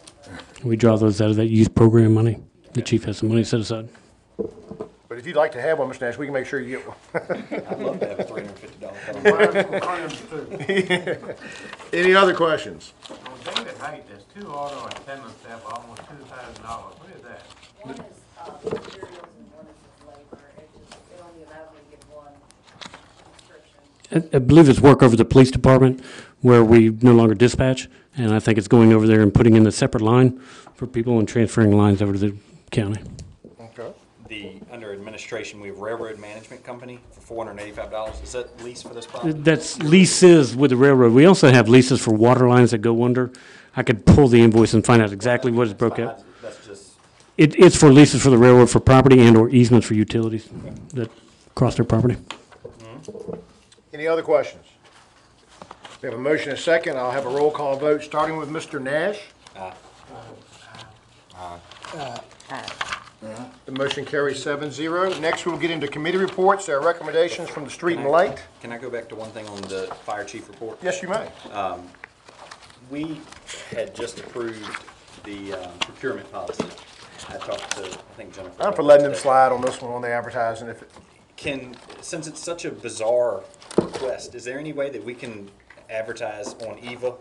we draw those out of that youth program money? The chief has some money set aside. But if you'd like to have one, Mr. Nash, we can make sure you get <laughs> one. I'd love to have a three hundred and fifty dollar coloring book. Any other questions? On David Height, there's two auto attendants there for almost two thousand dollars. What is that? One is, uh, materials and one is labor. It just, it only allows me to get one subscription. I I believe it's work over the police department where we no longer dispatch. And I think it's going over there and putting in a separate line for people and transferring lines over to the county. Okay. The, under administration, we have Railroad Management Company for four hundred and eighty-five dollars. Is that lease for this property? That's leases with the railroad. We also have leases for water lines that go under. I could pull the invoice and find out exactly what is broke out. That's just, It, it's for leases for the railroad for property and or easements for utilities that cross their property. Mm-hmm. Any other questions? We have a motion and a second. I'll have a roll call vote, starting with Mr. Nash. The motion carries seven zero. Next, we'll get into committee reports. There are recommendations from the Street and Light. can I go back to one thing on the fire chief report? Yes, you may. We had just approved the um, procurement policy. I talked to, I think Jennifer. I'm for letting them slide on this one on the advertising if, it- Can, since it's such a bizarre request, is there any way that we can advertise on EVA,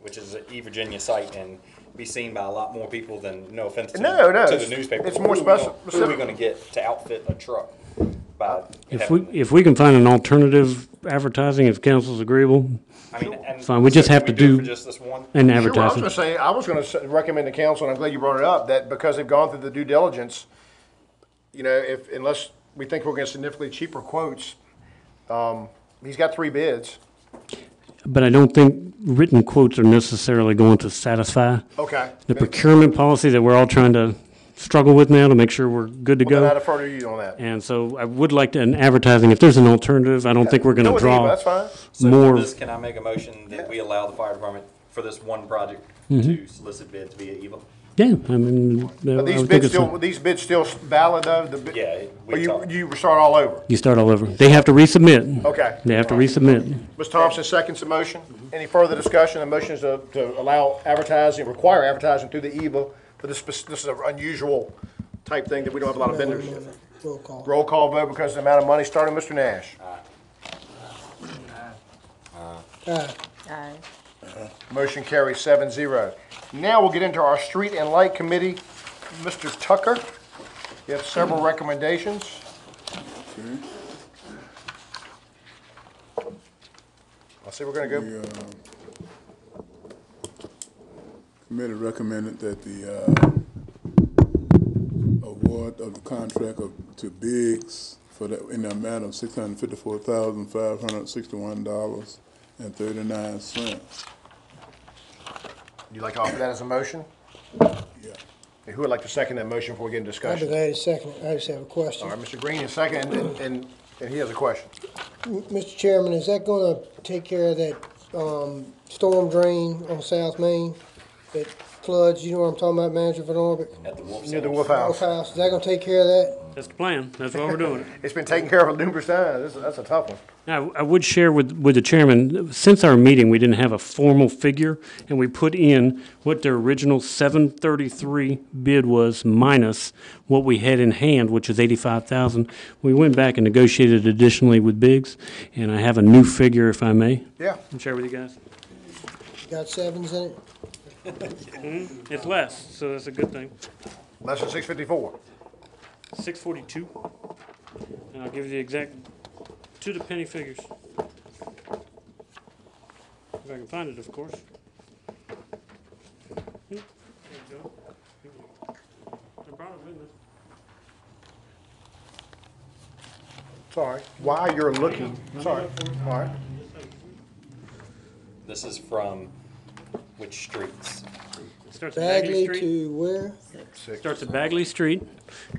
which is an e-Virginia site, and be seen by a lot more people than, no offense to, No, no, to it's- the newspaper? it's who more are we gonna- speci- Who are we gonna get to outfit a truck by If we, having- if we can find an alternative advertising, if council's agreeable, I mean, and. fine. We just so have can to we it do For just this one? an Sure, I was advertising. gonna say, I was gonna s- recommend to council, and I'm glad you brought it up, that because they've gone through the due diligence, you know, if, unless we think we're gonna significantly cheaper quotes, um, he's got three bids. But I don't think written quotes are necessarily going to satisfy Okay. the procurement policy that we're all trying to struggle with now to make sure we're good to Well, then I'd go. defer to you on that. And so I would like to, an advertising, if there's an alternative, I don't think we're Go gonna with Eva, draw That's fine. So more. for this, can I make a motion that we allow the fire department for this one project Mm-hmm. to solicit bids via EVA? Yeah, I mean, I But would these think bids it's, still, a- these bids still valid though? The bi- Yeah, Or we you, talked. you start all over? you start all over. They have to resubmit. Okay. They have to resubmit. Ms. Thompson seconds the motion. Mm-hmm. Any further discussion? The motion is to, to allow advertising, require advertising through the EVA for this, spec- this is an unusual type thing that we don't have a lot of vendors. Roll call. Roll call vote because of the amount of money, starting Mr. Nash. Aye. Aye. Motion carries seven zero. Now we'll get into our Street and Light Committee. Mr. Tucker, you have several recommendations. I see we're gonna go, The, uh, Committee recommended that the, uh, award of the contract of, to Biggs for the, in the amount of six hundred fifty-four thousand, five hundred sixty-one dollars and thirty-nine cents. You like to offer that as a motion? Yeah. Who would like to second that motion before we get into I'd be discussion? glad to second it. I just have a question. All right, Mr. Green is second, and, and, and he has a question. M- Mr. Chairman, is that gonna take care of that, um, storm drain on South Main that floods, you know what I'm talking about, Manager Van Orbeck? At the Wolf Near the Center. Wolf Wolf House. House, is that gonna take care of that? That's the plan. That's why we're doing it. It's been taken care of numerous times. This- That's a tough one. Now, I would share with, with the chairman, since our meeting, we didn't have a formal figure, and we put in what their original seven thirty-three bid was minus what we had in hand, which is eighty-five thousand. We went back and negotiated additionally with Biggs, and I have a new figure, if I may, Yeah. and share with you guys. Got sevens in it? Mhm. It's less, so that's a good thing. Less than six fifty-four. Six forty-two, and I'll give you the exact, to the penny figures. If I can find it, of course. Hmm, There you go. I brought it with me. Sorry. While you're looking, sorry. All right. This is from which streets? Starts at Bagley Bagley Street, to where? starts at Bagley Street,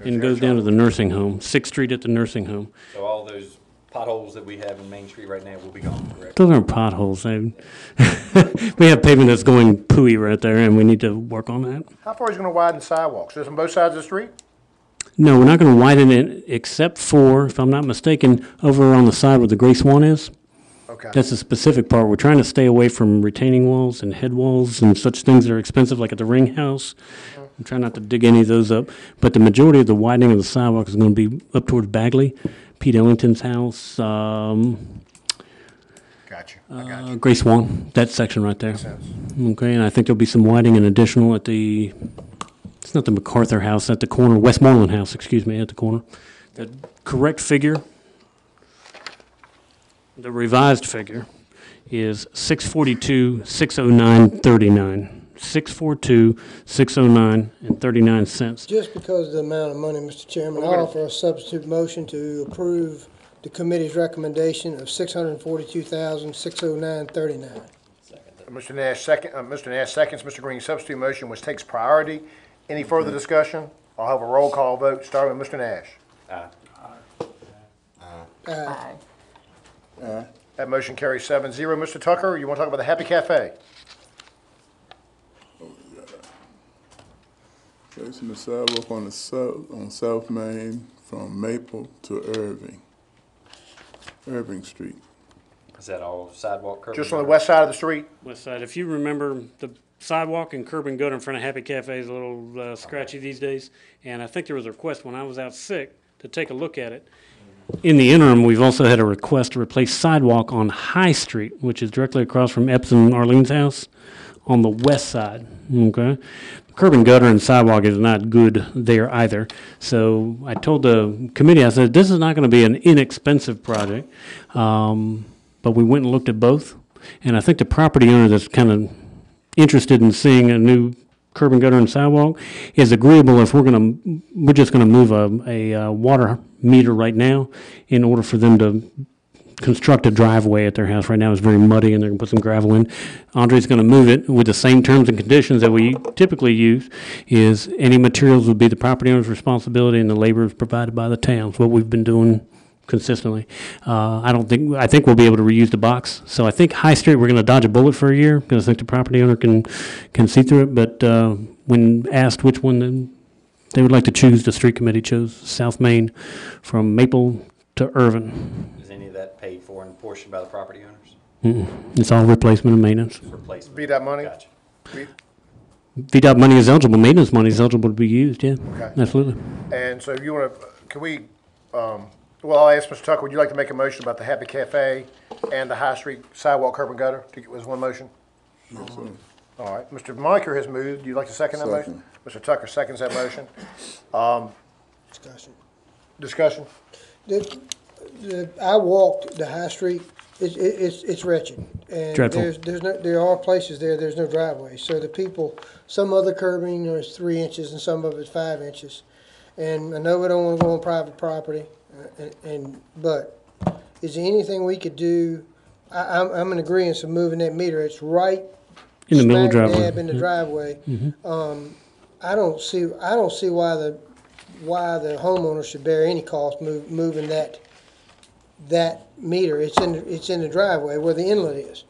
and goes down to the nursing home, Sixth Street at the nursing home. So all those potholes that we have in Main Street right now will be gone, correct? Those aren't potholes, they- <laughs> we have pavement that's going pooey right there, and we need to work on that. How far is he gonna widen the sidewalks? Just on both sides of the street? No, we're not gonna widen it, except for, if I'm not mistaken, over on the side where the Gray Swan is. Okay. That's a specific part. We're trying to stay away from retaining walls and head walls and such things that are expensive, like at the Ring House. I'm trying not to dig any of those up, but the majority of the widening of the sidewalk is gonna be up towards Bagley, Pete Ellington's house, um, Got you. I got uh, you. Gray Swan, that section right there. Makes sense. Okay, and I think there'll be some widening and additional at the, it's not the MacArthur House, at the corner, Westmoreland House, excuse me, at the corner. The correct figure The revised figure is six forty-two, six oh nine, thirty-nine. Six four two, six oh nine and thirty-nine cents. Just because of the amount of money, Mr. Chairman, I offer a substitute motion to approve the committee's recommendation of six hundred and forty-two thousand, six oh nine, thirty-nine. Mr. Nash second, uh, Mr. Nash seconds, Mr. Green's substitute motion, which takes priority. Any further discussion? I'll have a roll call vote, starting with Mr. Nash. Aye. That motion carries seven zero. Mr. Tucker, you want to talk about the Happy Cafe? Placing the sidewalk on the south, on South Main from Maple to Irving. Irving Street. Is that all sidewalk curb? Just and on the west side of the street? West side, if you remember, the sidewalk and curb and gutter in front of Happy Cafe is a little uh, scratchy these days. And I think there was a request when I was out sick to take a look at it. In the interim, we've also had a request to replace sidewalk on High Street, which is directly across from Epsom and Arlene's house, on the west side, okay? Curb and gutter and sidewalk is not good there either. So I told the committee, I said, this is not gonna be an inexpensive project. Um, but we went and looked at both. And I think the property owner that's kind of interested in seeing a new curb and gutter and sidewalk is agreeable if we're gonna, we're just gonna move a, a, uh, water meter right now in order for them to construct a driveway at their house. Right now it's very muddy and they're gonna put some gravel in. Andre's gonna move it with the same terms and conditions that we typically use, is any materials would be the property owner's responsibility and the labor is provided by the town. It's what we've been doing consistently. Uh, I don't think, I think we'll be able to reuse the box. So I think High Street, we're gonna dodge a bullet for a year, because I think the property owner can, can see through it. But, uh, when asked which one they would like to choose, the street committee chose South Main from Maple to Irvin. Is any of that paid for in portion by the property owners? Mm-mm. It's all replacement and maintenance. Replacement? Be that money? Gotcha. Be- VDOT money is eligible, maintenance money is eligible to be used, yeah, Okay. absolutely. And so if you want to, can we, um, well, I'll ask Mr. Tucker, would you like to make a motion about the Happy Cafe and the High Street sidewalk curb and gutter? To get Was one motion? Yes, sir. All right, Mr. Monica has moved. Do you like to second that motion? Mr. Tucker seconds that motion. Um, Discussion. discussion? The, the, I walked the high street, it's, it's, it's wretched. And Dreadful. there's, there's no, there are places there, there's no driveway. So the people, some other curbing is three inches and some of it's five inches. And I know we don't wanna go on private property, uh, and, and, but is there anything we could do? I, I'm, I'm in agreement of moving that meter. It's right In the middle of the smack driveway. dab in the Yeah. driveway. Mhm. Um, I don't see, I don't see why the, why the homeowner should bear any cost move, moving that, that meter. It's in, it's in the driveway where the inlet is.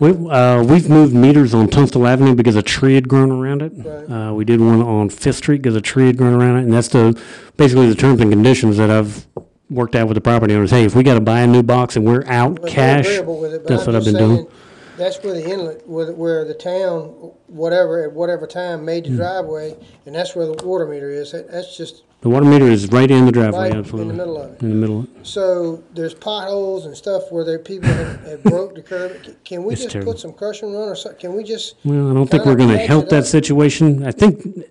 We, uh, we've moved meters on Tunstall Avenue because a tree had grown around it. Right. Uh, we did one on Fifth Street because a tree had grown around it, and that's the, basically the terms and conditions that I've worked out with the property owners. Hey, if we gotta buy a new box and we're out But they're cash, agreeable with it, but that's I'm what I've just been doing. saying, That's where the inlet, where, where the town, whatever, at whatever time made the driveway, and that's where the water meter is. That- That's just, The water meter is right in the driveway, Right in the absolutely. middle of it. In the middle. so there's potholes and stuff where there, people have, have broke the curb. Can- Can we It's just terrible. put some crush and run or something? Can we just? Well, I don't think we're gonna help it that up? situation. I think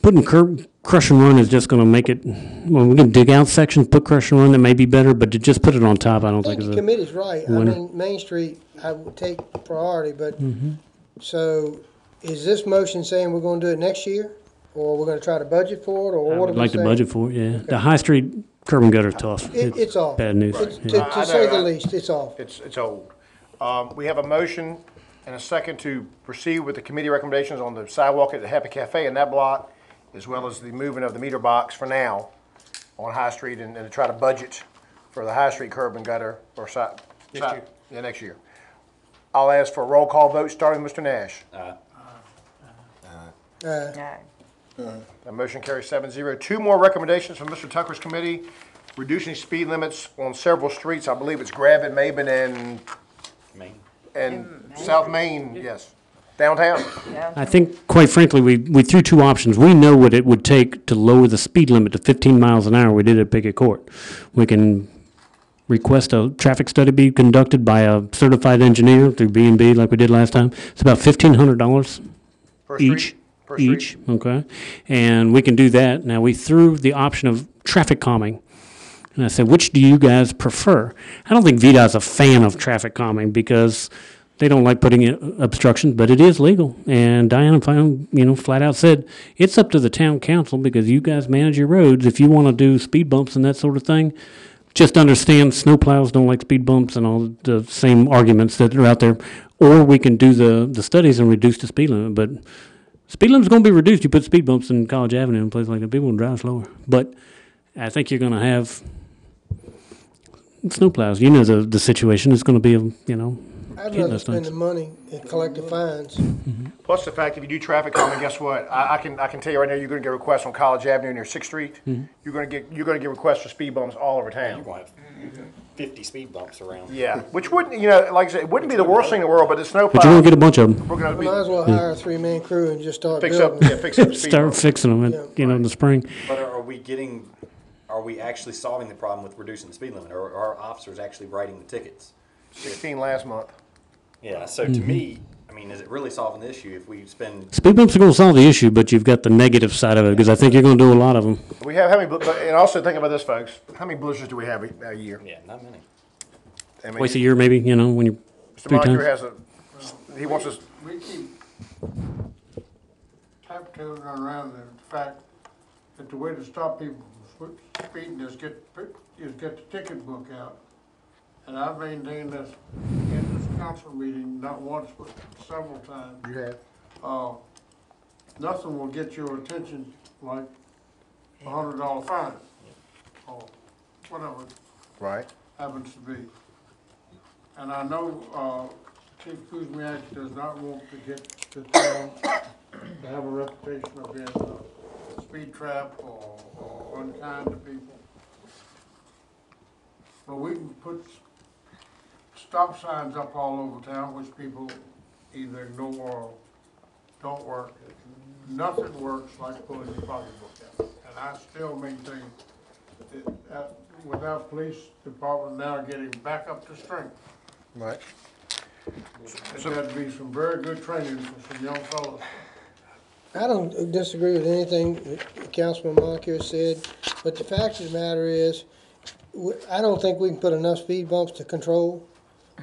putting curb, crush and run is just gonna make it, well, we can dig out sections, put crush and run, that may be better, but to just put it on top, I don't I think think is the a. committee's right. I winner. mean, Main Street, I would take priority, but, Mhm. so is this motion saying we're gonna do it next year? Or we're gonna try to budget for it, or I what are would like to saying? budget for it, yeah. The High Street curb and gutter is tough. It, it's off. Bad news. It's- yeah. To, I to say the I- least, it's off. It's, it's old. Um, we have a motion and a second to proceed with the committee recommendations on the sidewalk at the Happy Cafe in that block, as well as the moving of the meter box for now on High Street and, and to try to budget for the High Street curb and gutter or side. Next side- year. Yeah, next year. I'll ask for a roll call vote, starting with Mr. Nash. Uh, Uh, Uh-huh. That motion carries seven zero. Two more recommendations from Mr. Tucker's committee, reducing speed limits on several streets. I believe it's Gravit, Maben, and, Main. and South Main, yes, downtown. I think, quite frankly, we, we threw two options. We know what it would take to lower the speed limit to fifteen miles an hour. We did it at Pickett Court. We can request a traffic study be conducted by a certified engineer through B and B like we did last time. It's about fifteen hundred dollars Per street? each, Per street? each, okay? And we can do that. Now, we threw the option of traffic calming. And I said, which do you guys prefer? I don't think VDOT's a fan of traffic calming because they don't like putting in obstructions, but it is legal. And Diana, you know, flat out said, it's up to the town council because you guys manage your roads. If you want to do speed bumps and that sort of thing, just understand snowplows don't like speed bumps and all the same arguments that are out there. Or we can do the, the studies and reduce the speed limit, but speed limit's gonna be reduced. You put speed bumps in College Avenue and places like that, people will drive slower. But I think you're gonna have snowplows. You know the, the situation is gonna be, you know, I'd rather those spend things. the money and collect the fines. Plus the fact, if you do traffic calming, guess what? I, I can, I can tell you right now, you're gonna get requests on College Avenue near Sixth Street. Mhm. You're gonna get, you're gonna get requests for speed bumps all over You're town. Gonna have fifty speed bumps around. Yeah, which wouldn't, you know, like I said, it wouldn't be the worst thing in the world, but the snowplow. But you're gonna get a bunch of them. We're gonna be, Might as well hire a three-man crew and just start fix up, building. yeah, fix up the speed Start bumps. fixing them, in, you know, in the spring. But are are we getting, are we actually solving the problem with reducing the speed limit? Or are officers actually writing the tickets? Sixteen last month. Yeah, so to mm-hmm. me, I mean, is it really solving the issue if we spend, Speed bumps are gonna solve the issue, but you've got the negative side of it because I think you're gonna do a lot of them. We have, how many, bl- and also think about this, folks, how many blizzards do we have a, a year? yeah, not many. I mean, Twice a year, maybe. You know, when you're Mr. three Moncur times. has a, he wants us, We keep tiptoeing around the fact that the way to stop people from sw- speeding is get, is get the ticket book out. And I've maintained this in this council meeting, not once, but several times. you have, Uh, nothing will get your attention like a hundred dollar fine, or whatever right? happens to be. And I know, uh, Chief Kuzmiak does not want to get the town to have a reputation of being a speed trap or, or unkind to people. But we can put stop signs up all over town, which people either ignore or don't work. Nothing works like pulling your pocketbook out. And I still maintain that, that with our police department now getting back up to strength, Right. there's got to be some very good training for some young fellows. I don't disagree with anything that Councilman Moncur said, but the fact of the matter is, w- I don't think we can put enough speed bumps to control.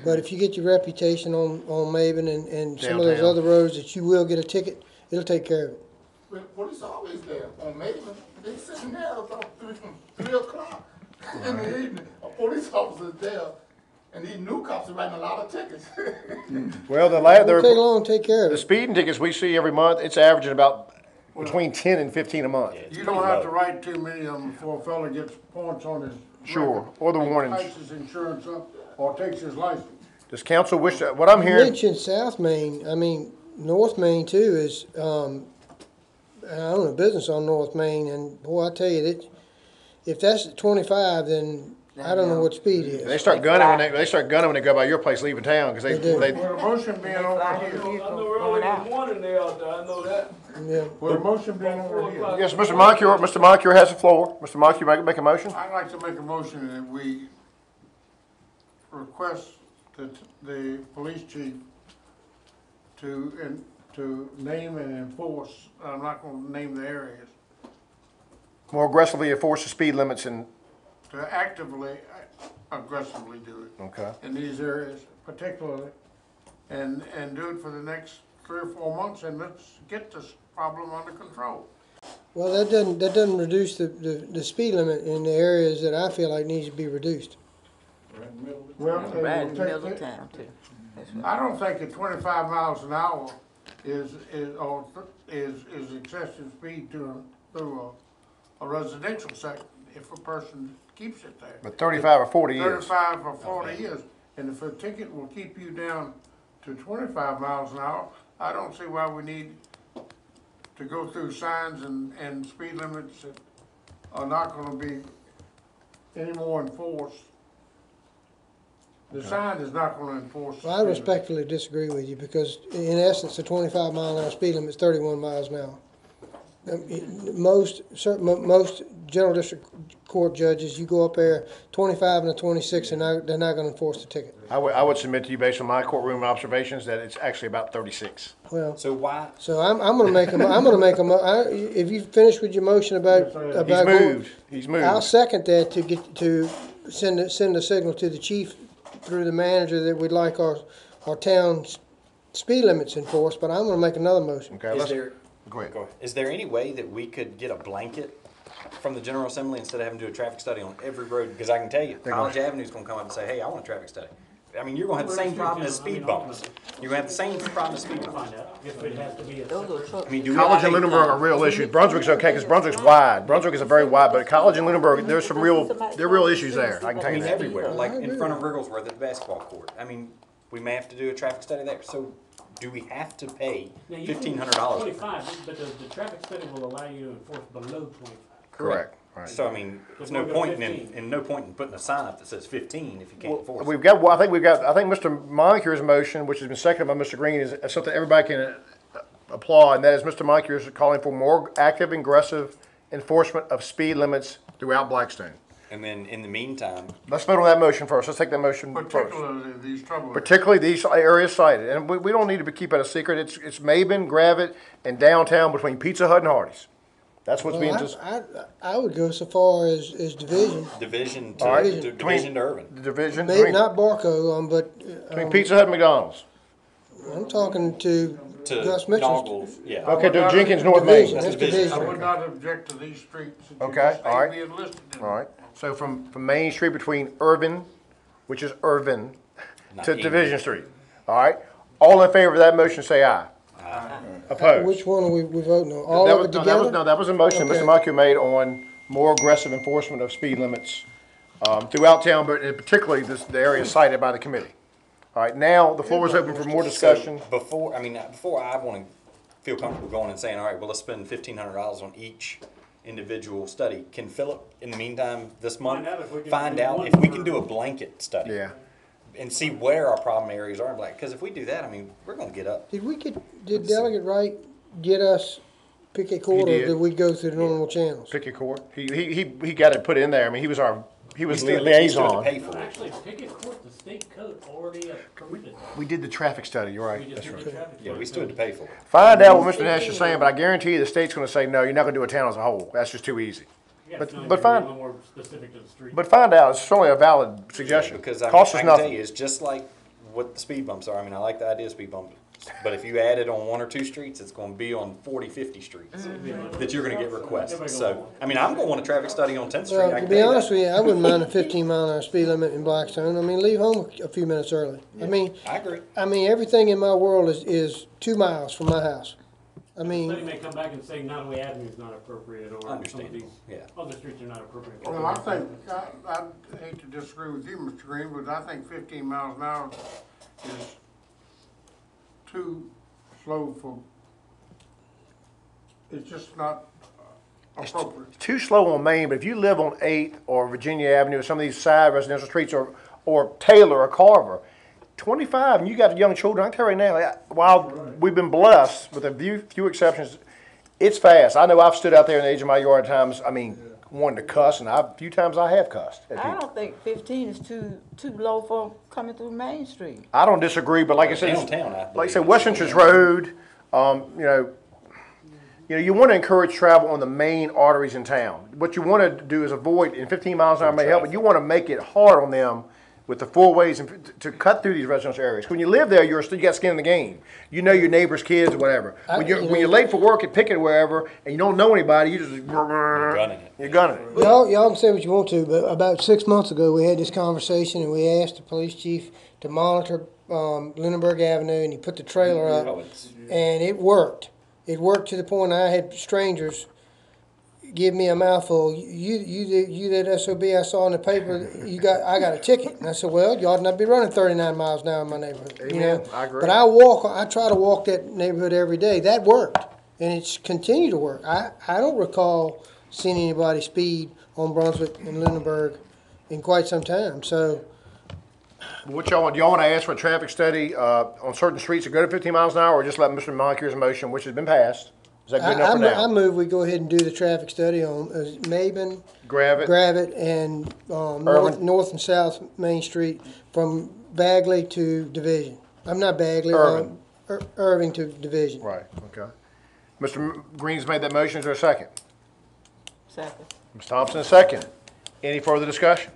But if you get your reputation on, on Maben and, and some of those Downtown. other roads that you will get a ticket, it'll take care of it. But police always there on Maben. They sitting there about three, three o'clock in the evening. A police officer's there, and these new cops are writing a lot of tickets. <laughs> Well, the la, It'll take the, long to take care of the it. speeding tickets we see every month, it's averaging about between ten and fifteen a month. You don't have to write too many of them um, before a fella gets points on his. Sure, record or the and warnings. Takes his insurance up or takes his license. Does council wish, to- what I'm You hearing, mentioned South Main, I mean, North Main too is, um, I own a business on North Main, and boy, I tell you, that, if that's at twenty-five, then I don't know what speed is. they start gunning when they, they start gunning when they go by your place leaving town, cause they, They do. they, With a motion being over here, I know early in the morning they out there, I know that. Yeah. with a motion being over here, yes, Mr. Moncur, Mr. Moncur has the floor. Mr. Moncur, make, make a motion? I'd like to make a motion that we request that the police chief to, and, to name and enforce, I'm not gonna name the areas, More aggressively enforce the speed limits and, to actively, uh, aggressively do it. okay. in these areas particularly, and, and do it for the next three or four months, and let's get this problem under control. Well, that doesn't, that doesn't reduce the, the, the speed limit in the areas that I feel like needs to be reduced. Well, Right in the middle of it- town too. That's right. I don't think that twenty-five miles an hour is, is, or is, is excessive speed to, a- through a, a residential section, if a person keeps it there. But thirty-five or forty is. Thirty-five or forty years, and if a ticket will keep you down to twenty-five miles an hour, I don't see why we need to go through signs and, and speed limits that are not gonna be any more enforced. The sign is not gonna enforce. the Well, I speed limit. respectfully disagree with you, because in essence, the twenty-five mile an hour speed limit is thirty-one miles an hour. Um, it- Most, certain, most general district court judges, you go up there twenty-five and a twenty-six, and they're not gonna enforce the ticket. I would, I would submit to you based on my courtroom observations that it's actually about thirty-six. Well, So why, so I'm, I'm gonna make a, mo- I'm gonna make a, mo- I, if you finish with your motion about, He's about. going- moved, he's I'll second that to get, to send, a- send a signal to the chief through the manager that we'd like our, our town's speed limits enforced, but I'm gonna make another motion. Okay, is let's, there, go ahead. Go ahead. Is there any way that we could get a blanket from the General Assembly instead of having to do a traffic study on every road? Because I can tell you, College Avenue's gonna come up and say, hey, I want a traffic study. I mean, you're gonna have the same problem as speed bumps. You're gonna have the same problem as speed bumps. If it has to be a Those. I mean, do we? College and Lunenburg are real issues. Brunswick's okay, because Brunswick's wide. Brunswick is a very wide, but College and Lunenburg, there's some real, there are real issues there, I can I tell you mean, that. everywhere, like in front of Rigglesworth at the basketball court. I mean, we may have to do a traffic study there. So do we have to pay Now, you can- fifteen hundred dollars? Twenty-five, but the, the traffic study will allow you to enforce below twenty-five. Correct, right. So I mean, there's no We'll go point in, 15. in no point in putting a sign up that says fifteen if you can't enforce it. We've got, well, I think we've got, I think Mr. Moncure's motion, which has been seconded by Mr. Green, is something everybody can uh, applaud, and that is Mr. Moncure's calling for more active and aggressive enforcement of speed limits throughout Blackstone. And then in the meantime, Let's vote on that motion first. Let's take that motion first. Particularly these trouble areas. Particularly these areas cited, and we, we don't need to keep it a secret. It's, it's Maben, Gravit, and downtown between Pizza Hut and Hardee's. That's what's being, Well, dis- I, I, I would go so far as, as division, division All right. to, to Between- division to urban. the division, maybe between, not Barco, um, but, between um, Pizza Hut and McDonald's. I'm talking to To Gus Mitchell's. Noggles, yeah. Okay, to Jenkins, North Main. Division, that's division. division. I would not object to these streets. that you Okay, just all right. being listed in. All right, so from, from Main Street between Irvin, which is Irvin, Not to English. Division Street. All right, all in favor of that motion, say aye. Opposed? Which one are we, we voting on? All That of was- it no, that was- together? No, that was a motion that Okay. Mr. Moncur made on more aggressive enforcement of speed limits um, throughout town, but particularly this, the area cited by the committee. All right, now, the floor is open for more discussion. So Before, I mean, before I want to feel comfortable going and saying, all right, well, let's spend fifteen hundred dollars on each individual study, can Philip, in the meantime, this month, Find out if we can find do out one if we can do a blanket study? Yeah. And see where our problem areas are in Black, because if we do that, I mean, we're gonna get up. Did we get, did Delegate Wright get us Pickett Court, or did. did we go through the normal channels? Pick your court. He, he, he, he got it put in there. I mean, he was our, he was still- the we to liaison. Pay for it. Actually, Pickett Court, the state code already approved it. We did the traffic study, you're We right, just that's did right. traffic. Yeah, we study. still have to pay for it. Find out what Mr. Nash is saying, but I guarantee you the state's gonna say, no, you're not gonna do a town as a whole. That's just too easy. Yeah, but- it's not but even fine. A little more specific to the street. But find out, it's certainly a valid suggestion. Because I, mean, Costs I us can tell nothing. you, it's just like what the speed bumps are. I mean, I like the idea of speed bumps. But if you add it on one or two streets, it's gonna be on 40, 50 streets mm-hmm. that you're gonna get requests. So, I mean, I'm gonna want a traffic study on Tenth Street. I Well, can to tell be you that. honest with you, I wouldn't mind a fifteen mile an hour speed limit in Blackstone. I mean, leave home a few minutes early. I mean, I agree. I mean, everything in my world is, is two miles from my house. I mean Somebody mean, may come back and say Nottoway Avenue is not appropriate, or some of Understandable, these yeah. other streets are not appropriate. Well, I think, I, I hate to disagree with you, Mr. Green, but I think fifteen miles an hour is too slow for, it's just not appropriate. Too slow on Main, but if you live on Eighth or Virginia Avenue or some of these side residential streets or, or Taylor or Carver, twenty-five, and you got young children, I can tell you right now, that- while we've been blessed with a few, few exceptions, it's fast. I know I've stood out there in the edge of my yard at times, I mean, wanting to cuss, and I, a few times I have cussed at I people. don't think fifteen is too, too low for coming through Main Street. I don't disagree, but like I said, Downtown, I like I said, it's West Entrance Road, um, you know, you know, you want to encourage travel on the main arteries in town. What you want to do is avoid, and 15 miles an hour may help, but you want to make it hard on them with the four ways and to, to cut through these residential areas. When you live there, you're still you got skin in the game. You know your neighbor's kids or whatever. When you're you when you're late for work at Pickett or wherever, and you don't know anybody, you just you're gunning it. You're gunning it. y'all, y'all can say what you want to, but about six months ago, we had this conversation and we asked the police chief to monitor, um, Lunenburg Avenue and he put the trailer up. And it worked. It worked to the point I had strangers give me a mouthful. You, you, you that SOB I saw in the paper, you got, I got a ticket. And I said, well, you ought not be running thirty-nine miles an hour in my neighborhood, you know? Amen. I agree. But I walk, I try to walk that neighborhood every day. That worked. And it's continued to work. I, I don't recall seeing anybody speed on Brunswick and Lunenburg in quite some time. So, What y'all want, do y'all want to ask for a traffic study, uh, on certain streets to go to fifteen miles an hour, or just let Mr. Moncure's motion, which has been passed, Is that good I, enough I for mo- I move we go ahead and do the traffic study on uh, Maben, Grab it? Gravit, and, um, north, Irvin? north and south Main Street from Bagley to Division. I'm not Bagley, Irvin. um, Ir- Irving to Division. Right, okay. Mr. M- Green's made that motion, is there a second? Second. Ms. Thompson, a second. Any further discussion?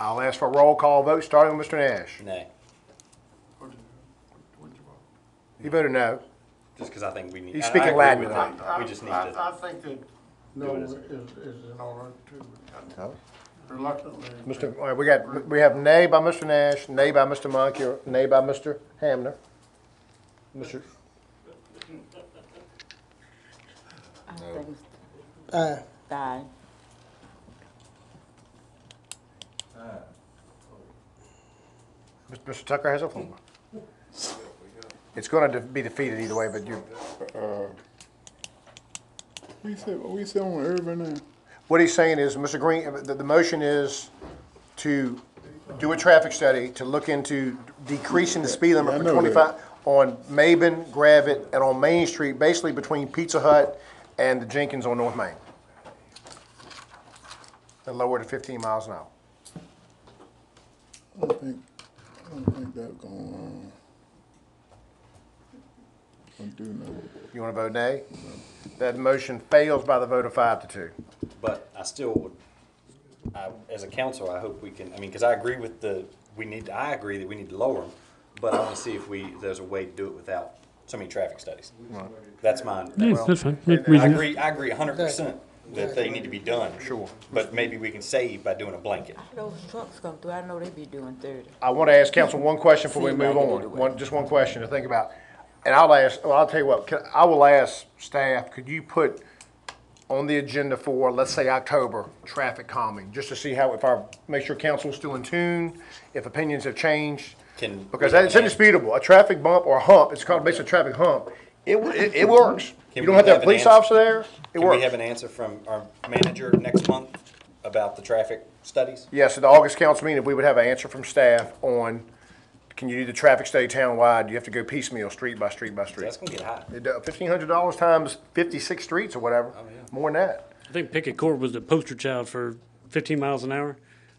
I'll ask for a roll call vote, starting with Mr. Nash. Nay, He voted no. Just because I think we need. He's I- I speaking agree Latin with tonight. that. We just need to. I, I think that no Do it is, as- is in order too. No. Reluctantly. Mr., all right, we got, we have nay by Mr. Nash, nay by Mr. Monkey, nay by Mr. Hamner. Mr. I think it's Aye. aye. Mr. Tucker has a floor. <laughs> It's gonna de- be defeated either way, but you, Uh, we said, we said on Irvin now. what he's saying is, Mr. Green, the, the motion is to do a traffic study to look into decreasing the speed limit I for know that. twenty-five on Maben, Gravit, and on Main Street, basically between Pizza Hut and the Jenkins on North Main. And lower to fifteen miles an hour. I don't think, I don't think that's going on. I do know. You wanna vote nay? That motion fails by the vote of five to two. But I still would, I, as a council, I hope we can, I mean, because I agree with the, we need, I agree that we need to lower them, but I want to see if we, there's a way to do it without so many traffic studies. That's mine. Yeah, that's fine. I Make reason- agree, I agree hundred percent that they need to be done. Sure. But maybe we can save by doing a blanket. Those trucks come through, I know they'd be doing thirty. I want to ask council one question before we move on. One, just one question to think about. And I'll ask, well, I'll tell you what, can- I will ask staff, could you put on the agenda for, let's say, October, traffic calming, just to see how, if our, make sure council's still in tune, if opinions have changed? Can. Because have it's indisputable, a traffic bump or a hump, it's called basically a traffic hump, it, it, it works. Can You don't we have to have a an police answer? officer there, it Can we works. have an answer from our manager next month about the traffic studies? Yes, at the August council meeting, if we would have an answer from staff on, can you do the traffic study townwide? Do you have to go piecemeal, street by street by street? That's gonna get high. Fifteen hundred dollars times fifty-six streets or whatever, Oh, more than that. I think Pickett Court was the poster child for 15 miles an hour.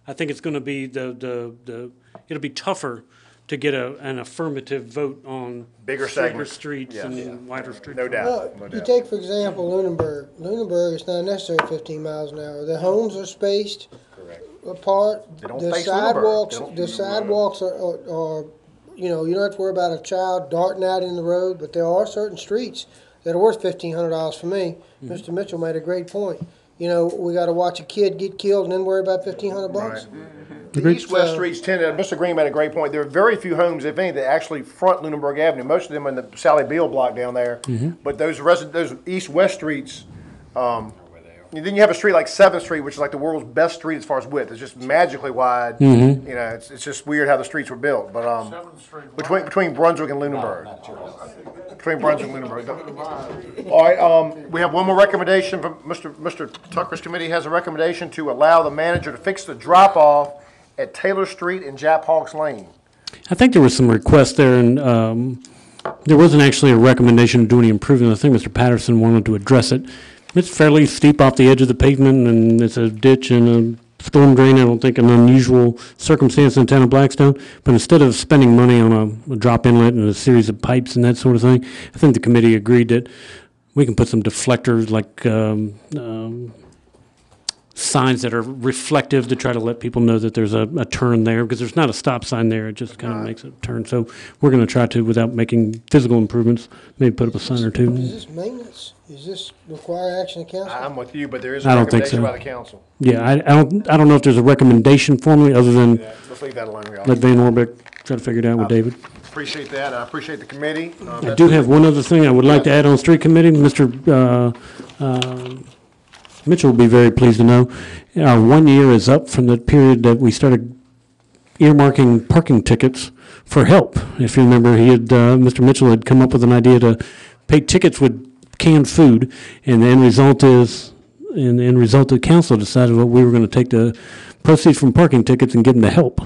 I think it's going to be the, the, the, it'll be tougher to get a, an affirmative vote on Bigger straighter segments. streets Yeah. Yeah. and wider streets. No doubt, Well, no you doubt. take, for example, Lunenburg. Lunenburg is not necessarily fifteen miles an hour. The homes are spaced Correct. Apart. They don't The face Lunenburg. sidewalks, They don't- the sidewalks are, are, are, you know, you don't have to worry about a child darting out in the road, but there are certain streets that are worth fifteen hundred dollars for me. Mm-hmm. Mr. Mitchell made a great point. You know, we gotta watch a kid get killed and then worry about fifteen hundred bucks. The east-west streets tend to, Mr. Green made a great point, there are very few homes, if any, that actually front Lunenburg Avenue, most of them are in the Sally Beal block down there. But those resi, those east-west streets, um, and then you have a street like Seventh Street, which is like the world's best street as far as width, it's just magically wide. You know, it's, it's just weird how the streets were built, but, um, between, between Brunswick and Lunenburg. Between Brunswick and Lunenburg. All right, um, we have one more recommendation from Mr. Mr. Tucker's committee has a recommendation to allow the manager to fix the drop-off at Taylor Street and Jap Hawks Lane. I think there was some requests there, and um, there wasn't actually a recommendation to do any improvement. I think Mr. Patterson wanted to address it. It's fairly steep off the edge of the pavement, and it's a ditch and a storm drain. I don't think an unusual circumstance in the town of Blackstone. But instead of spending money on a, a drop inlet and a series of pipes and that sort of thing, I think the committee agreed that we can put some deflectors like um, um, signs that are reflective to try to let people know that there's a, a turn there, because there's not a stop sign there, it just kind of makes a turn. So we're gonna try to, without making physical improvements, maybe put up a sign or Is two. this maintenance? Is this require action of council? I'm with you, but there is a I don't think recommendation so. by the council. Yeah, I, I don't, I don't know if there's a recommendation formally, other than Let's leave that alone, y'all. let Van Orbeck try to figure it out with David. Appreciate that, I appreciate the committee. Um, I that's- do have one other thing I would like to add on street committee. Mr. uh, um, Mitchell will be very pleased to know. Our one year is up from the period that we started earmarking parking tickets for help. If you remember, he had, uh, Mr. Mitchell had come up with an idea to pay tickets with canned food, and the end result is, and the end result, the council decided what we were gonna take the proceeds from parking tickets and give them to help,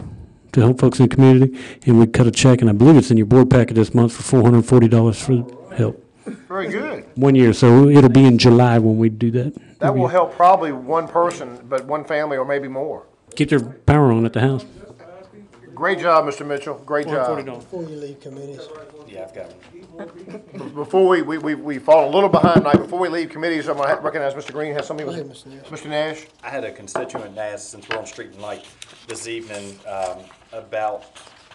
to help folks in the community, and we cut a check, and I believe it's in your board packet this month for four hundred and forty dollars for help. Very good. One year, so it'll be in July when we do that. That will help probably one person, but one family or maybe more. Keep their power on at the house. Great job, Mr. Mitchell. Great $140. job. Before you leave committees. Yeah, I've got one. Before we, we, we, we fall a little behind tonight, before we leave committees, I'm gonna recognize Mr. Green has something. Go ahead, Mr. Nash. Mr. Nash? I had a constituent ask, since we're on Street and Light this evening, um, about,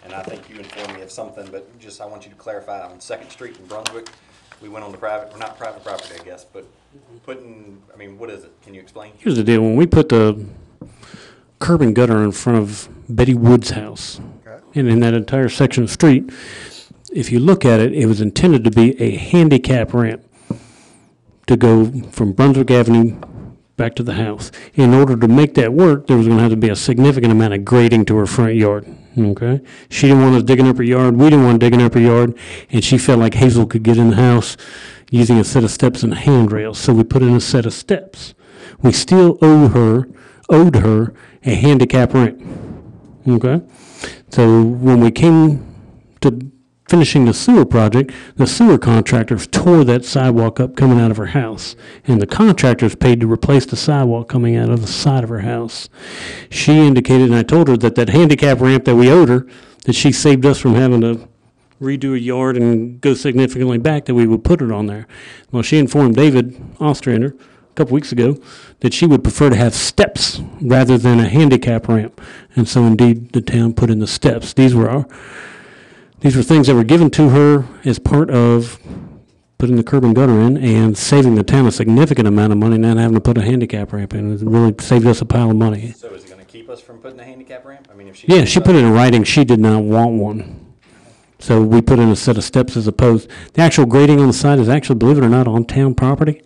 and I think you informed me of something, but just, I want you to clarify, on Second Street in Brunswick, we went on the private, or not private property, I guess, but putting, I mean, what is it? Can you explain? Here's the deal, when we put the curb and gutter in front of Betty Wood's house, and in that entire section of street, if you look at it, it was intended to be a handicap ramp to go from Brunswick Avenue back to the house. In order to make that work, there was gonna have to be a significant amount of grading to her front yard, okay? She didn't want us digging up her yard, we didn't want digging up her yard, and she felt like Hazel could get in the house using a set of steps and handrails, so we put in a set of steps. We still owe her, owed her a handicap ramp, okay? So when we came to finishing the sewer project, the sewer contractors tore that sidewalk up coming out of her house. And the contractors paid to replace the sidewalk coming out of the side of her house. She indicated, and I told her that that handicap ramp that we owed her, that she saved us from having to redo a yard and go significantly back, that we would put it on there. Well, she informed David Ostrander a couple weeks ago that she would prefer to have steps rather than a handicap ramp. And so indeed, the town put in the steps. These were our, these were things that were given to her as part of putting the curb and gutter in and saving the town a significant amount of money, not having to put a handicap ramp in. It really saved us a pile of money. So is it gonna keep us from putting a handicap ramp? I mean, if she. Yeah, she put it in writing, she did not want one. So we put in a set of steps as opposed, the actual grading on the side is actually, believe it or not, on town property.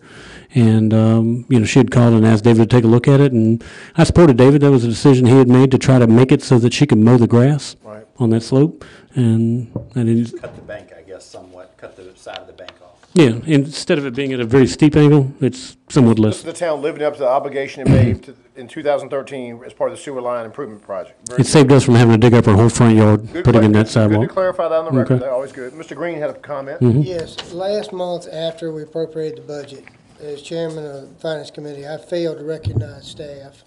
And, um, you know, she had called and asked David to take a look at it, and I supported David. That was a decision he had made to try to make it so that she could mow the grass Right. On that slope. And, and it, Cut the bank, I guess, somewhat, cut the side of the bank off. yeah, instead of it being at a very steep angle, it's somewhat This less. is the town living up to the obligation it made to- in 2013 as part of the sewer line improvement project. Very It saved us from having to dig up our whole front yard, Good putting in that sidewalk. Good to clarify that on the record, Okay. They're always good. Mr. Green had a comment. Yes, last month after we appropriated the budget, as chairman of the finance committee, I failed to recognize staff.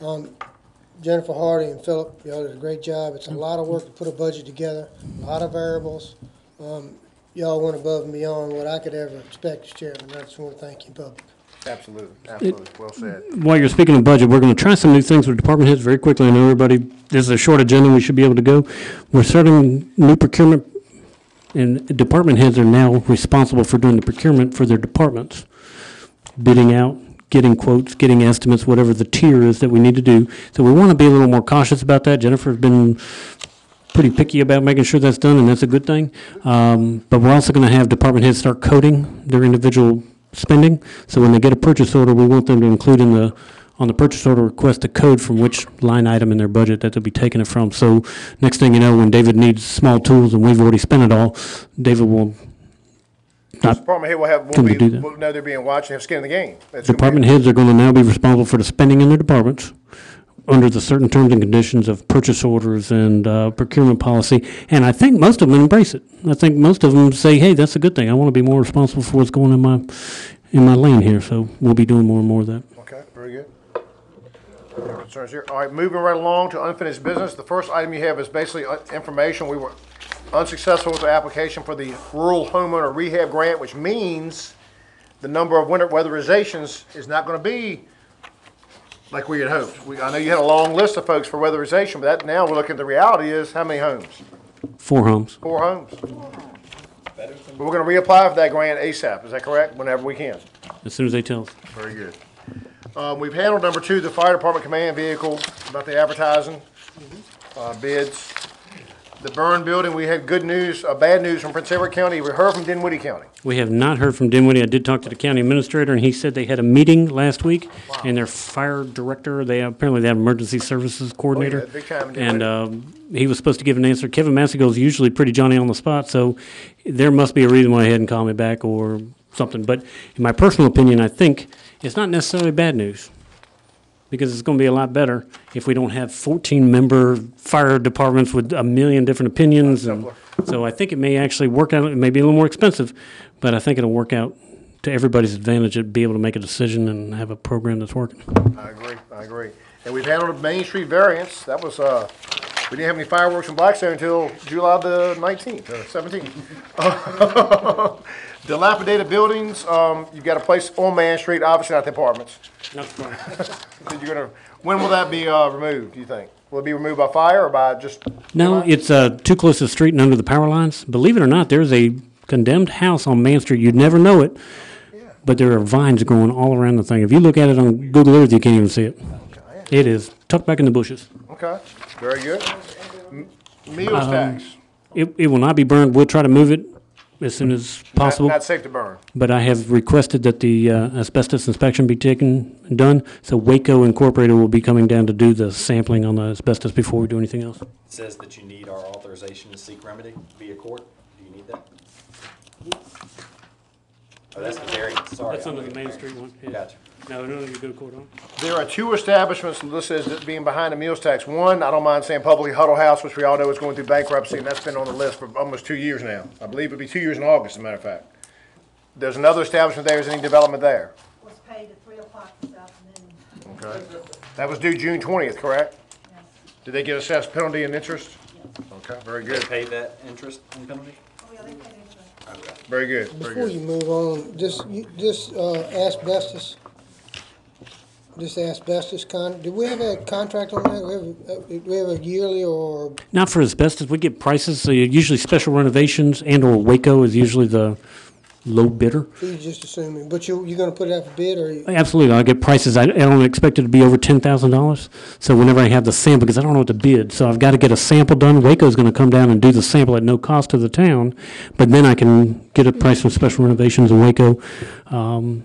Um, Jennifer Hardy and Philip, y'all did a great job. It's a lot of work to put a budget together, a lot of variables. Um, y'all went above and beyond what I could ever expect as chairman. I just want to thank you publicly. Absolutely, absolutely, well said. While you're speaking of budget, we're going to try some new things with department heads very quickly. I know everybody, this is a short agenda, we should be able to go. We're starting new procurement, and department heads are now responsible for doing the procurement for their departments. Bidding out, getting quotes, getting estimates, whatever the tier is that we need to do. So we want to be a little more cautious about that. Jennifer's been pretty picky about making sure that's done, and that's a good thing. Um, but we're also going to have department heads start coding their individual spending. So when they get a purchase order, we want them to include in the, on the purchase order request, a code from which line item in their budget that they'll be taking it from. So next thing you know, when David needs small tools and we've already spent it all, David will not, Department head will have, will be, do that. will know they're being watched and have skin in the game. That's gonna be- department heads are going to now be responsible for the spending in their departments under the certain terms and conditions of purchase orders and uh, procurement policy. And I think most of them embrace it. I think most of them say, hey, that's a good thing. I want to be more responsible for what's going in my, in my lane here. So we'll be doing more and more of that. Okay, very good. No concerns here. All right, moving right along to unfinished business. The first item you have is basically uh, information. We were unsuccessful with the application for the rural homeowner rehab grant, which means the number of winter weatherizations is not gonna be like we had hoped. We, I know you had a long list of folks for weatherization, but that, now we're looking, at the reality is, how many homes? Four homes. Four homes. But we're gonna reapply for that grant ASAP, is that correct? Whenever we can. As soon as they tell us. Very good. Um, we've handled number two, the fire department command vehicle, about the advertising, uh, bids. The burn building, we had good news, uh, bad news from Prince Edward County. We heard from Dinwiddie County. We have not heard from Dinwiddie. I did talk to the county administrator, and he said they had a meeting last week, and their fire director, they apparently they have emergency services coordinator. big time in And um, he was supposed to give an answer. Kevin Massico is usually pretty Johnny on the spot, so there must be a reason why he hadn't called me back or something. But in my personal opinion, I think it's not necessarily bad news because it's going to be a lot better if we don't have 14-member fire departments with a million different opinions and So I think it may actually work out, it may be a little more expensive, but I think it'll work out to everybody's advantage to be able to make a decision and have a program that's working. I agree, I agree. And we've handled Main Street variance, that was, uh, we didn't have any fireworks in Blackstone until July the nineteenth, or seventeenth. <laughs> Dilapidated buildings, um, you've got a place on Main Street, obviously not the apartments. Not the. <laughs> You're gonna, when will that be, uh, removed, do you think? Will it be removed by fire or by just? No, it's uh, too close to the street and under the power lines. Believe it or not, there's a condemned house on Main Street. You'd never know it, but there are vines growing all around the thing. If you look at it on Google Earth, you can't even see it. It is tucked back in the bushes. Okay, very good. M- Meals Um, tax, It, it will not be burned. We'll try to move it as soon as possible. not safe to burn. But I have requested that the uh, asbestos inspection be taken, and done. So Waco Incorporated will be coming down to do the sampling on the asbestos before we do anything else. It says that you need our authorization to seek remedy via court. Do you need that? Oh, that's the variance, sorry. That's under the Main Street one. yeah. Gotcha. No, no, you go to court on. There are two establishments listed as being behind the meals tax. One, I don't mind saying publicly, Huddle House, which we all know is going through bankruptcy, and that's been on the list for almost two years now. I believe it'll be two years in August, as a matter of fact. There's another establishment there, is any development there? Was paid at three o'clock this afternoon. Okay. That was due June twentieth, correct? Yes. Did they get assessed penalty and interest? Okay, very They good, pay that interest and penalty? Oh, yeah, they paid everything. very good, very Before good. you move on, this, you- this uh, asbestos, this asbestos con, do we have a contract on that? We have, a- do we have a yearly or, Not for asbestos. We get prices, so usually special renovations and or Waco is usually the low bidder. You're just assuming, but you, you're gonna put it out for bid or? you- Absolutely, I get prices. I, I don't expect it to be over ten thousand dollars. So whenever I have the sample, because I don't know what to bid, so I've got to get a sample done. Waco's going to come down and do the sample at no cost to the town, but then I can get a price from special renovations in Waco. Um,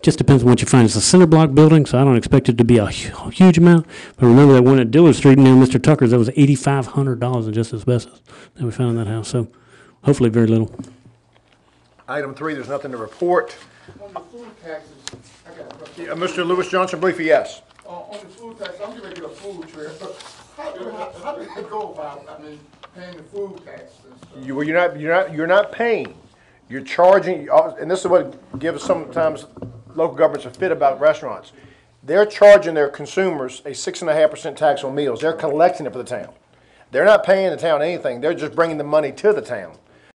just depends on what you find. It's a cinder block building, so I don't expect it to be a hu- huge amount. But remember that one at Dillard Street near Mr. Tucker's, that was eighty-five hundred dollars in just asbestos that we found in that house. So hopefully very little. Item three, there's nothing to report. On the food taxes, I got a question. Uh, Mr. Lewis Johnson, briefly, yes. Uh, on the food tax, I'm gonna get a food trip. <laughs> How do, how, how do they go about, I mean, paying the food tax and? You, well, you're not, you're not, you're not paying. You're charging, uh, and this is what gives sometimes local governments a fit about restaurants. They're charging their consumers a six and a half percent tax on meals. They're collecting it for the town. They're not paying the town anything. They're just bringing the money to the town.